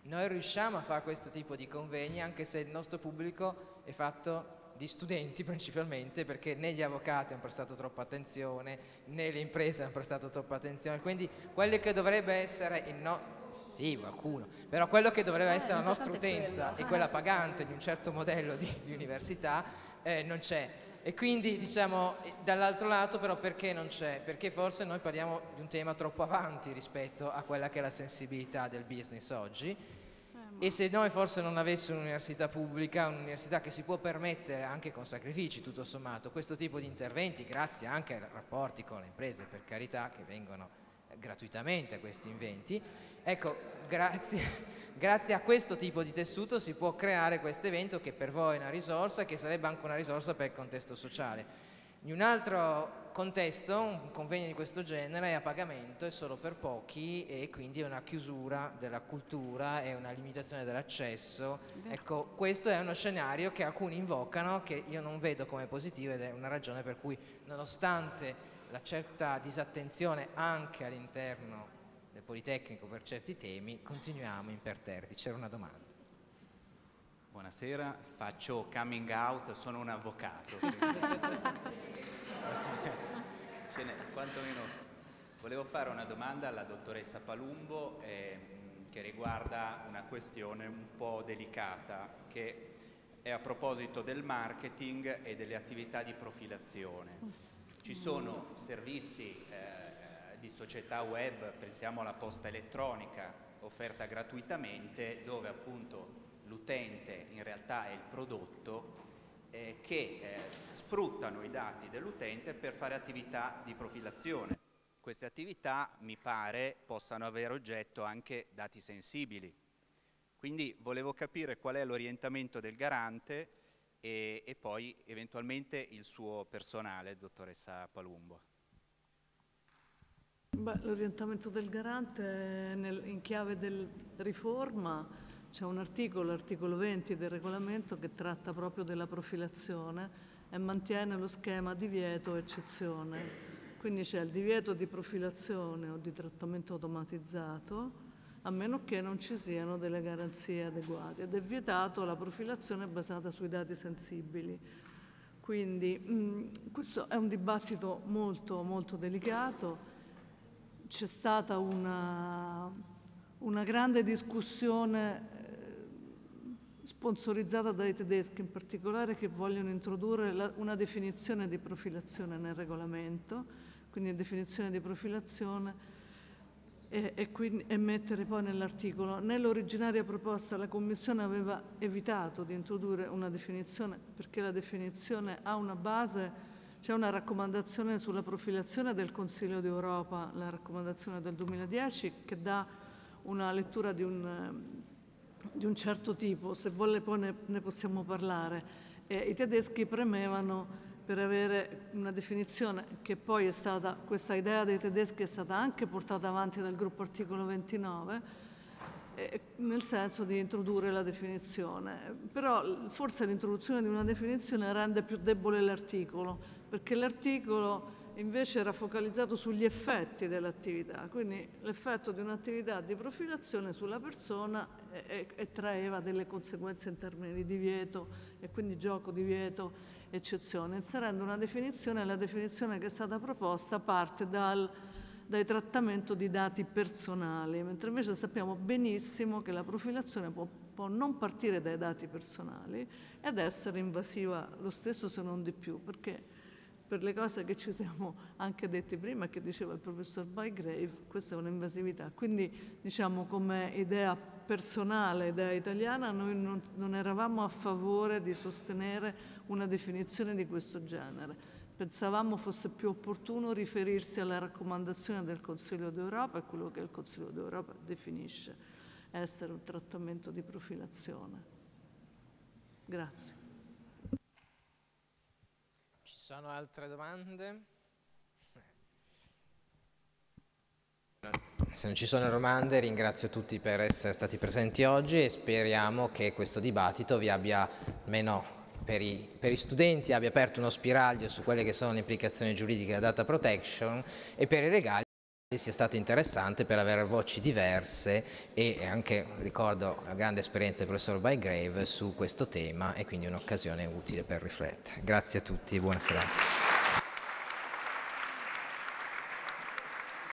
noi riusciamo a fare questo tipo di convegni, anche se il nostro pubblico è fatto di studenti [LAUGHS] principalmente, perché né gli avvocati hanno prestato troppa attenzione, né le imprese hanno prestato troppa attenzione. Quindi quello che dovrebbe essere il nostro sì, qualcuno, però quello che dovrebbe eh, essere la nostra utenza e quella pagante di un certo modello di, di università eh, non c'è. E quindi diciamo dall'altro lato però perché non c'è? Perché forse noi parliamo di un tema troppo avanti rispetto a quella che è la sensibilità del business oggi eh, e se noi forse non avessimo un'università pubblica, un'università che si può permettere anche con sacrifici tutto sommato questo tipo di interventi, grazie anche ai rapporti con le imprese per carità che vengono gratuitamente a questi inventi, Ecco, grazie, grazie, a questo tipo di tessuto si può creare questo evento che per voi è una risorsa e che sarebbe anche una risorsa per il contesto sociale. In un altro contesto, un convegno di questo genere è a pagamento, è solo per pochi e quindi è una chiusura della cultura, è una limitazione dell'accesso. Ecco, questo è uno scenario che alcuni invocano, che io non vedo come positivo ed è una ragione per cui nonostante la certa disattenzione anche all'interno Politecnico per certi temi, continuiamo imperterriti. C'era una domanda. Buonasera, faccio coming out, sono un avvocato. [LAUGHS] Ce n'è, quantomeno volevo fare una domanda alla dottoressa Palumbo eh, che riguarda una questione un po' delicata che è a proposito del marketing e delle attività di profilazione. Ci sono servizi eh, di società web, pensiamo alla posta elettronica offerta gratuitamente, dove appunto l'utente in realtà è il prodotto eh, che eh, sfruttano i dati dell'utente per fare attività di profilazione. Queste attività mi pare possano avere oggetto anche dati sensibili. Quindi volevo capire qual è l'orientamento del garante e, e poi eventualmente il suo personale, dottoressa Palumbo. L'orientamento del garante nel, in chiave del riforma c'è un articolo, l'articolo 20 del regolamento che tratta proprio della profilazione e mantiene lo schema divieto eccezione. Quindi c'è il divieto di profilazione o di trattamento automatizzato a meno che non ci siano delle garanzie adeguate ed è vietato la profilazione basata sui dati sensibili Quindi mh, mm, questo è un dibattito molto, molto delicato. C'è stata una, una grande discussione sponsorizzata dai tedeschi in particolare che vogliono introdurre la, una definizione di profilazione nel regolamento, quindi definizione di profilazione e, e, quindi, e mettere poi nell'articolo. Nell'originaria proposta la Commissione aveva evitato di introdurre una definizione perché la definizione ha una base, c'è una raccomandazione sulla profilazione del Consiglio d'Europa, la raccomandazione del 2010 che dà una lettura di un di un certo tipo, se vuole poi ne, ne possiamo parlare. Eh, I tedeschi premevano per avere una definizione che poi è stata, questa idea dei tedeschi è stata anche portata avanti dal gruppo articolo 29, eh, nel senso di introdurre la definizione. Però forse l'introduzione di una definizione rende più debole l'articolo, perché l'articolo invece era focalizzato sugli effetti dell'attività, quindi l'effetto di un'attività di profilazione sulla persona e, e, e, traeva delle conseguenze in termini di divieto e quindi gioco, divieto, eccezione. Inserendo una definizione, la definizione che è stata proposta parte dal, dal trattamento di dati personali, mentre invece sappiamo benissimo che la profilazione può, può non partire dai dati personali ed essere invasiva lo stesso se non di più, perché per le cose che ci siamo anche detti prima, che diceva il professor Bygrave, questa è un'invasività. Quindi diciamo come idea personale, idea italiana, noi non, non eravamo a favore di sostenere una definizione di questo genere. Pensavamo fosse più opportuno riferirsi alla raccomandazione del Consiglio d'Europa e quello che il Consiglio d'Europa definisce essere un trattamento di profilazione. Grazie. Sono altre domande? Se non ci sono domande ringrazio tutti per essere stati presenti oggi e speriamo che questo dibattito vi abbia, almeno per i, per i studenti, abbia aperto uno spiraglio su quelle che sono le implicazioni giuridiche della data protection e per i legali sia stato interessante per avere voci diverse e anche ricordo la grande esperienza del professor Bygrave su questo tema e quindi un'occasione utile per riflettere. Grazie a tutti buona serata.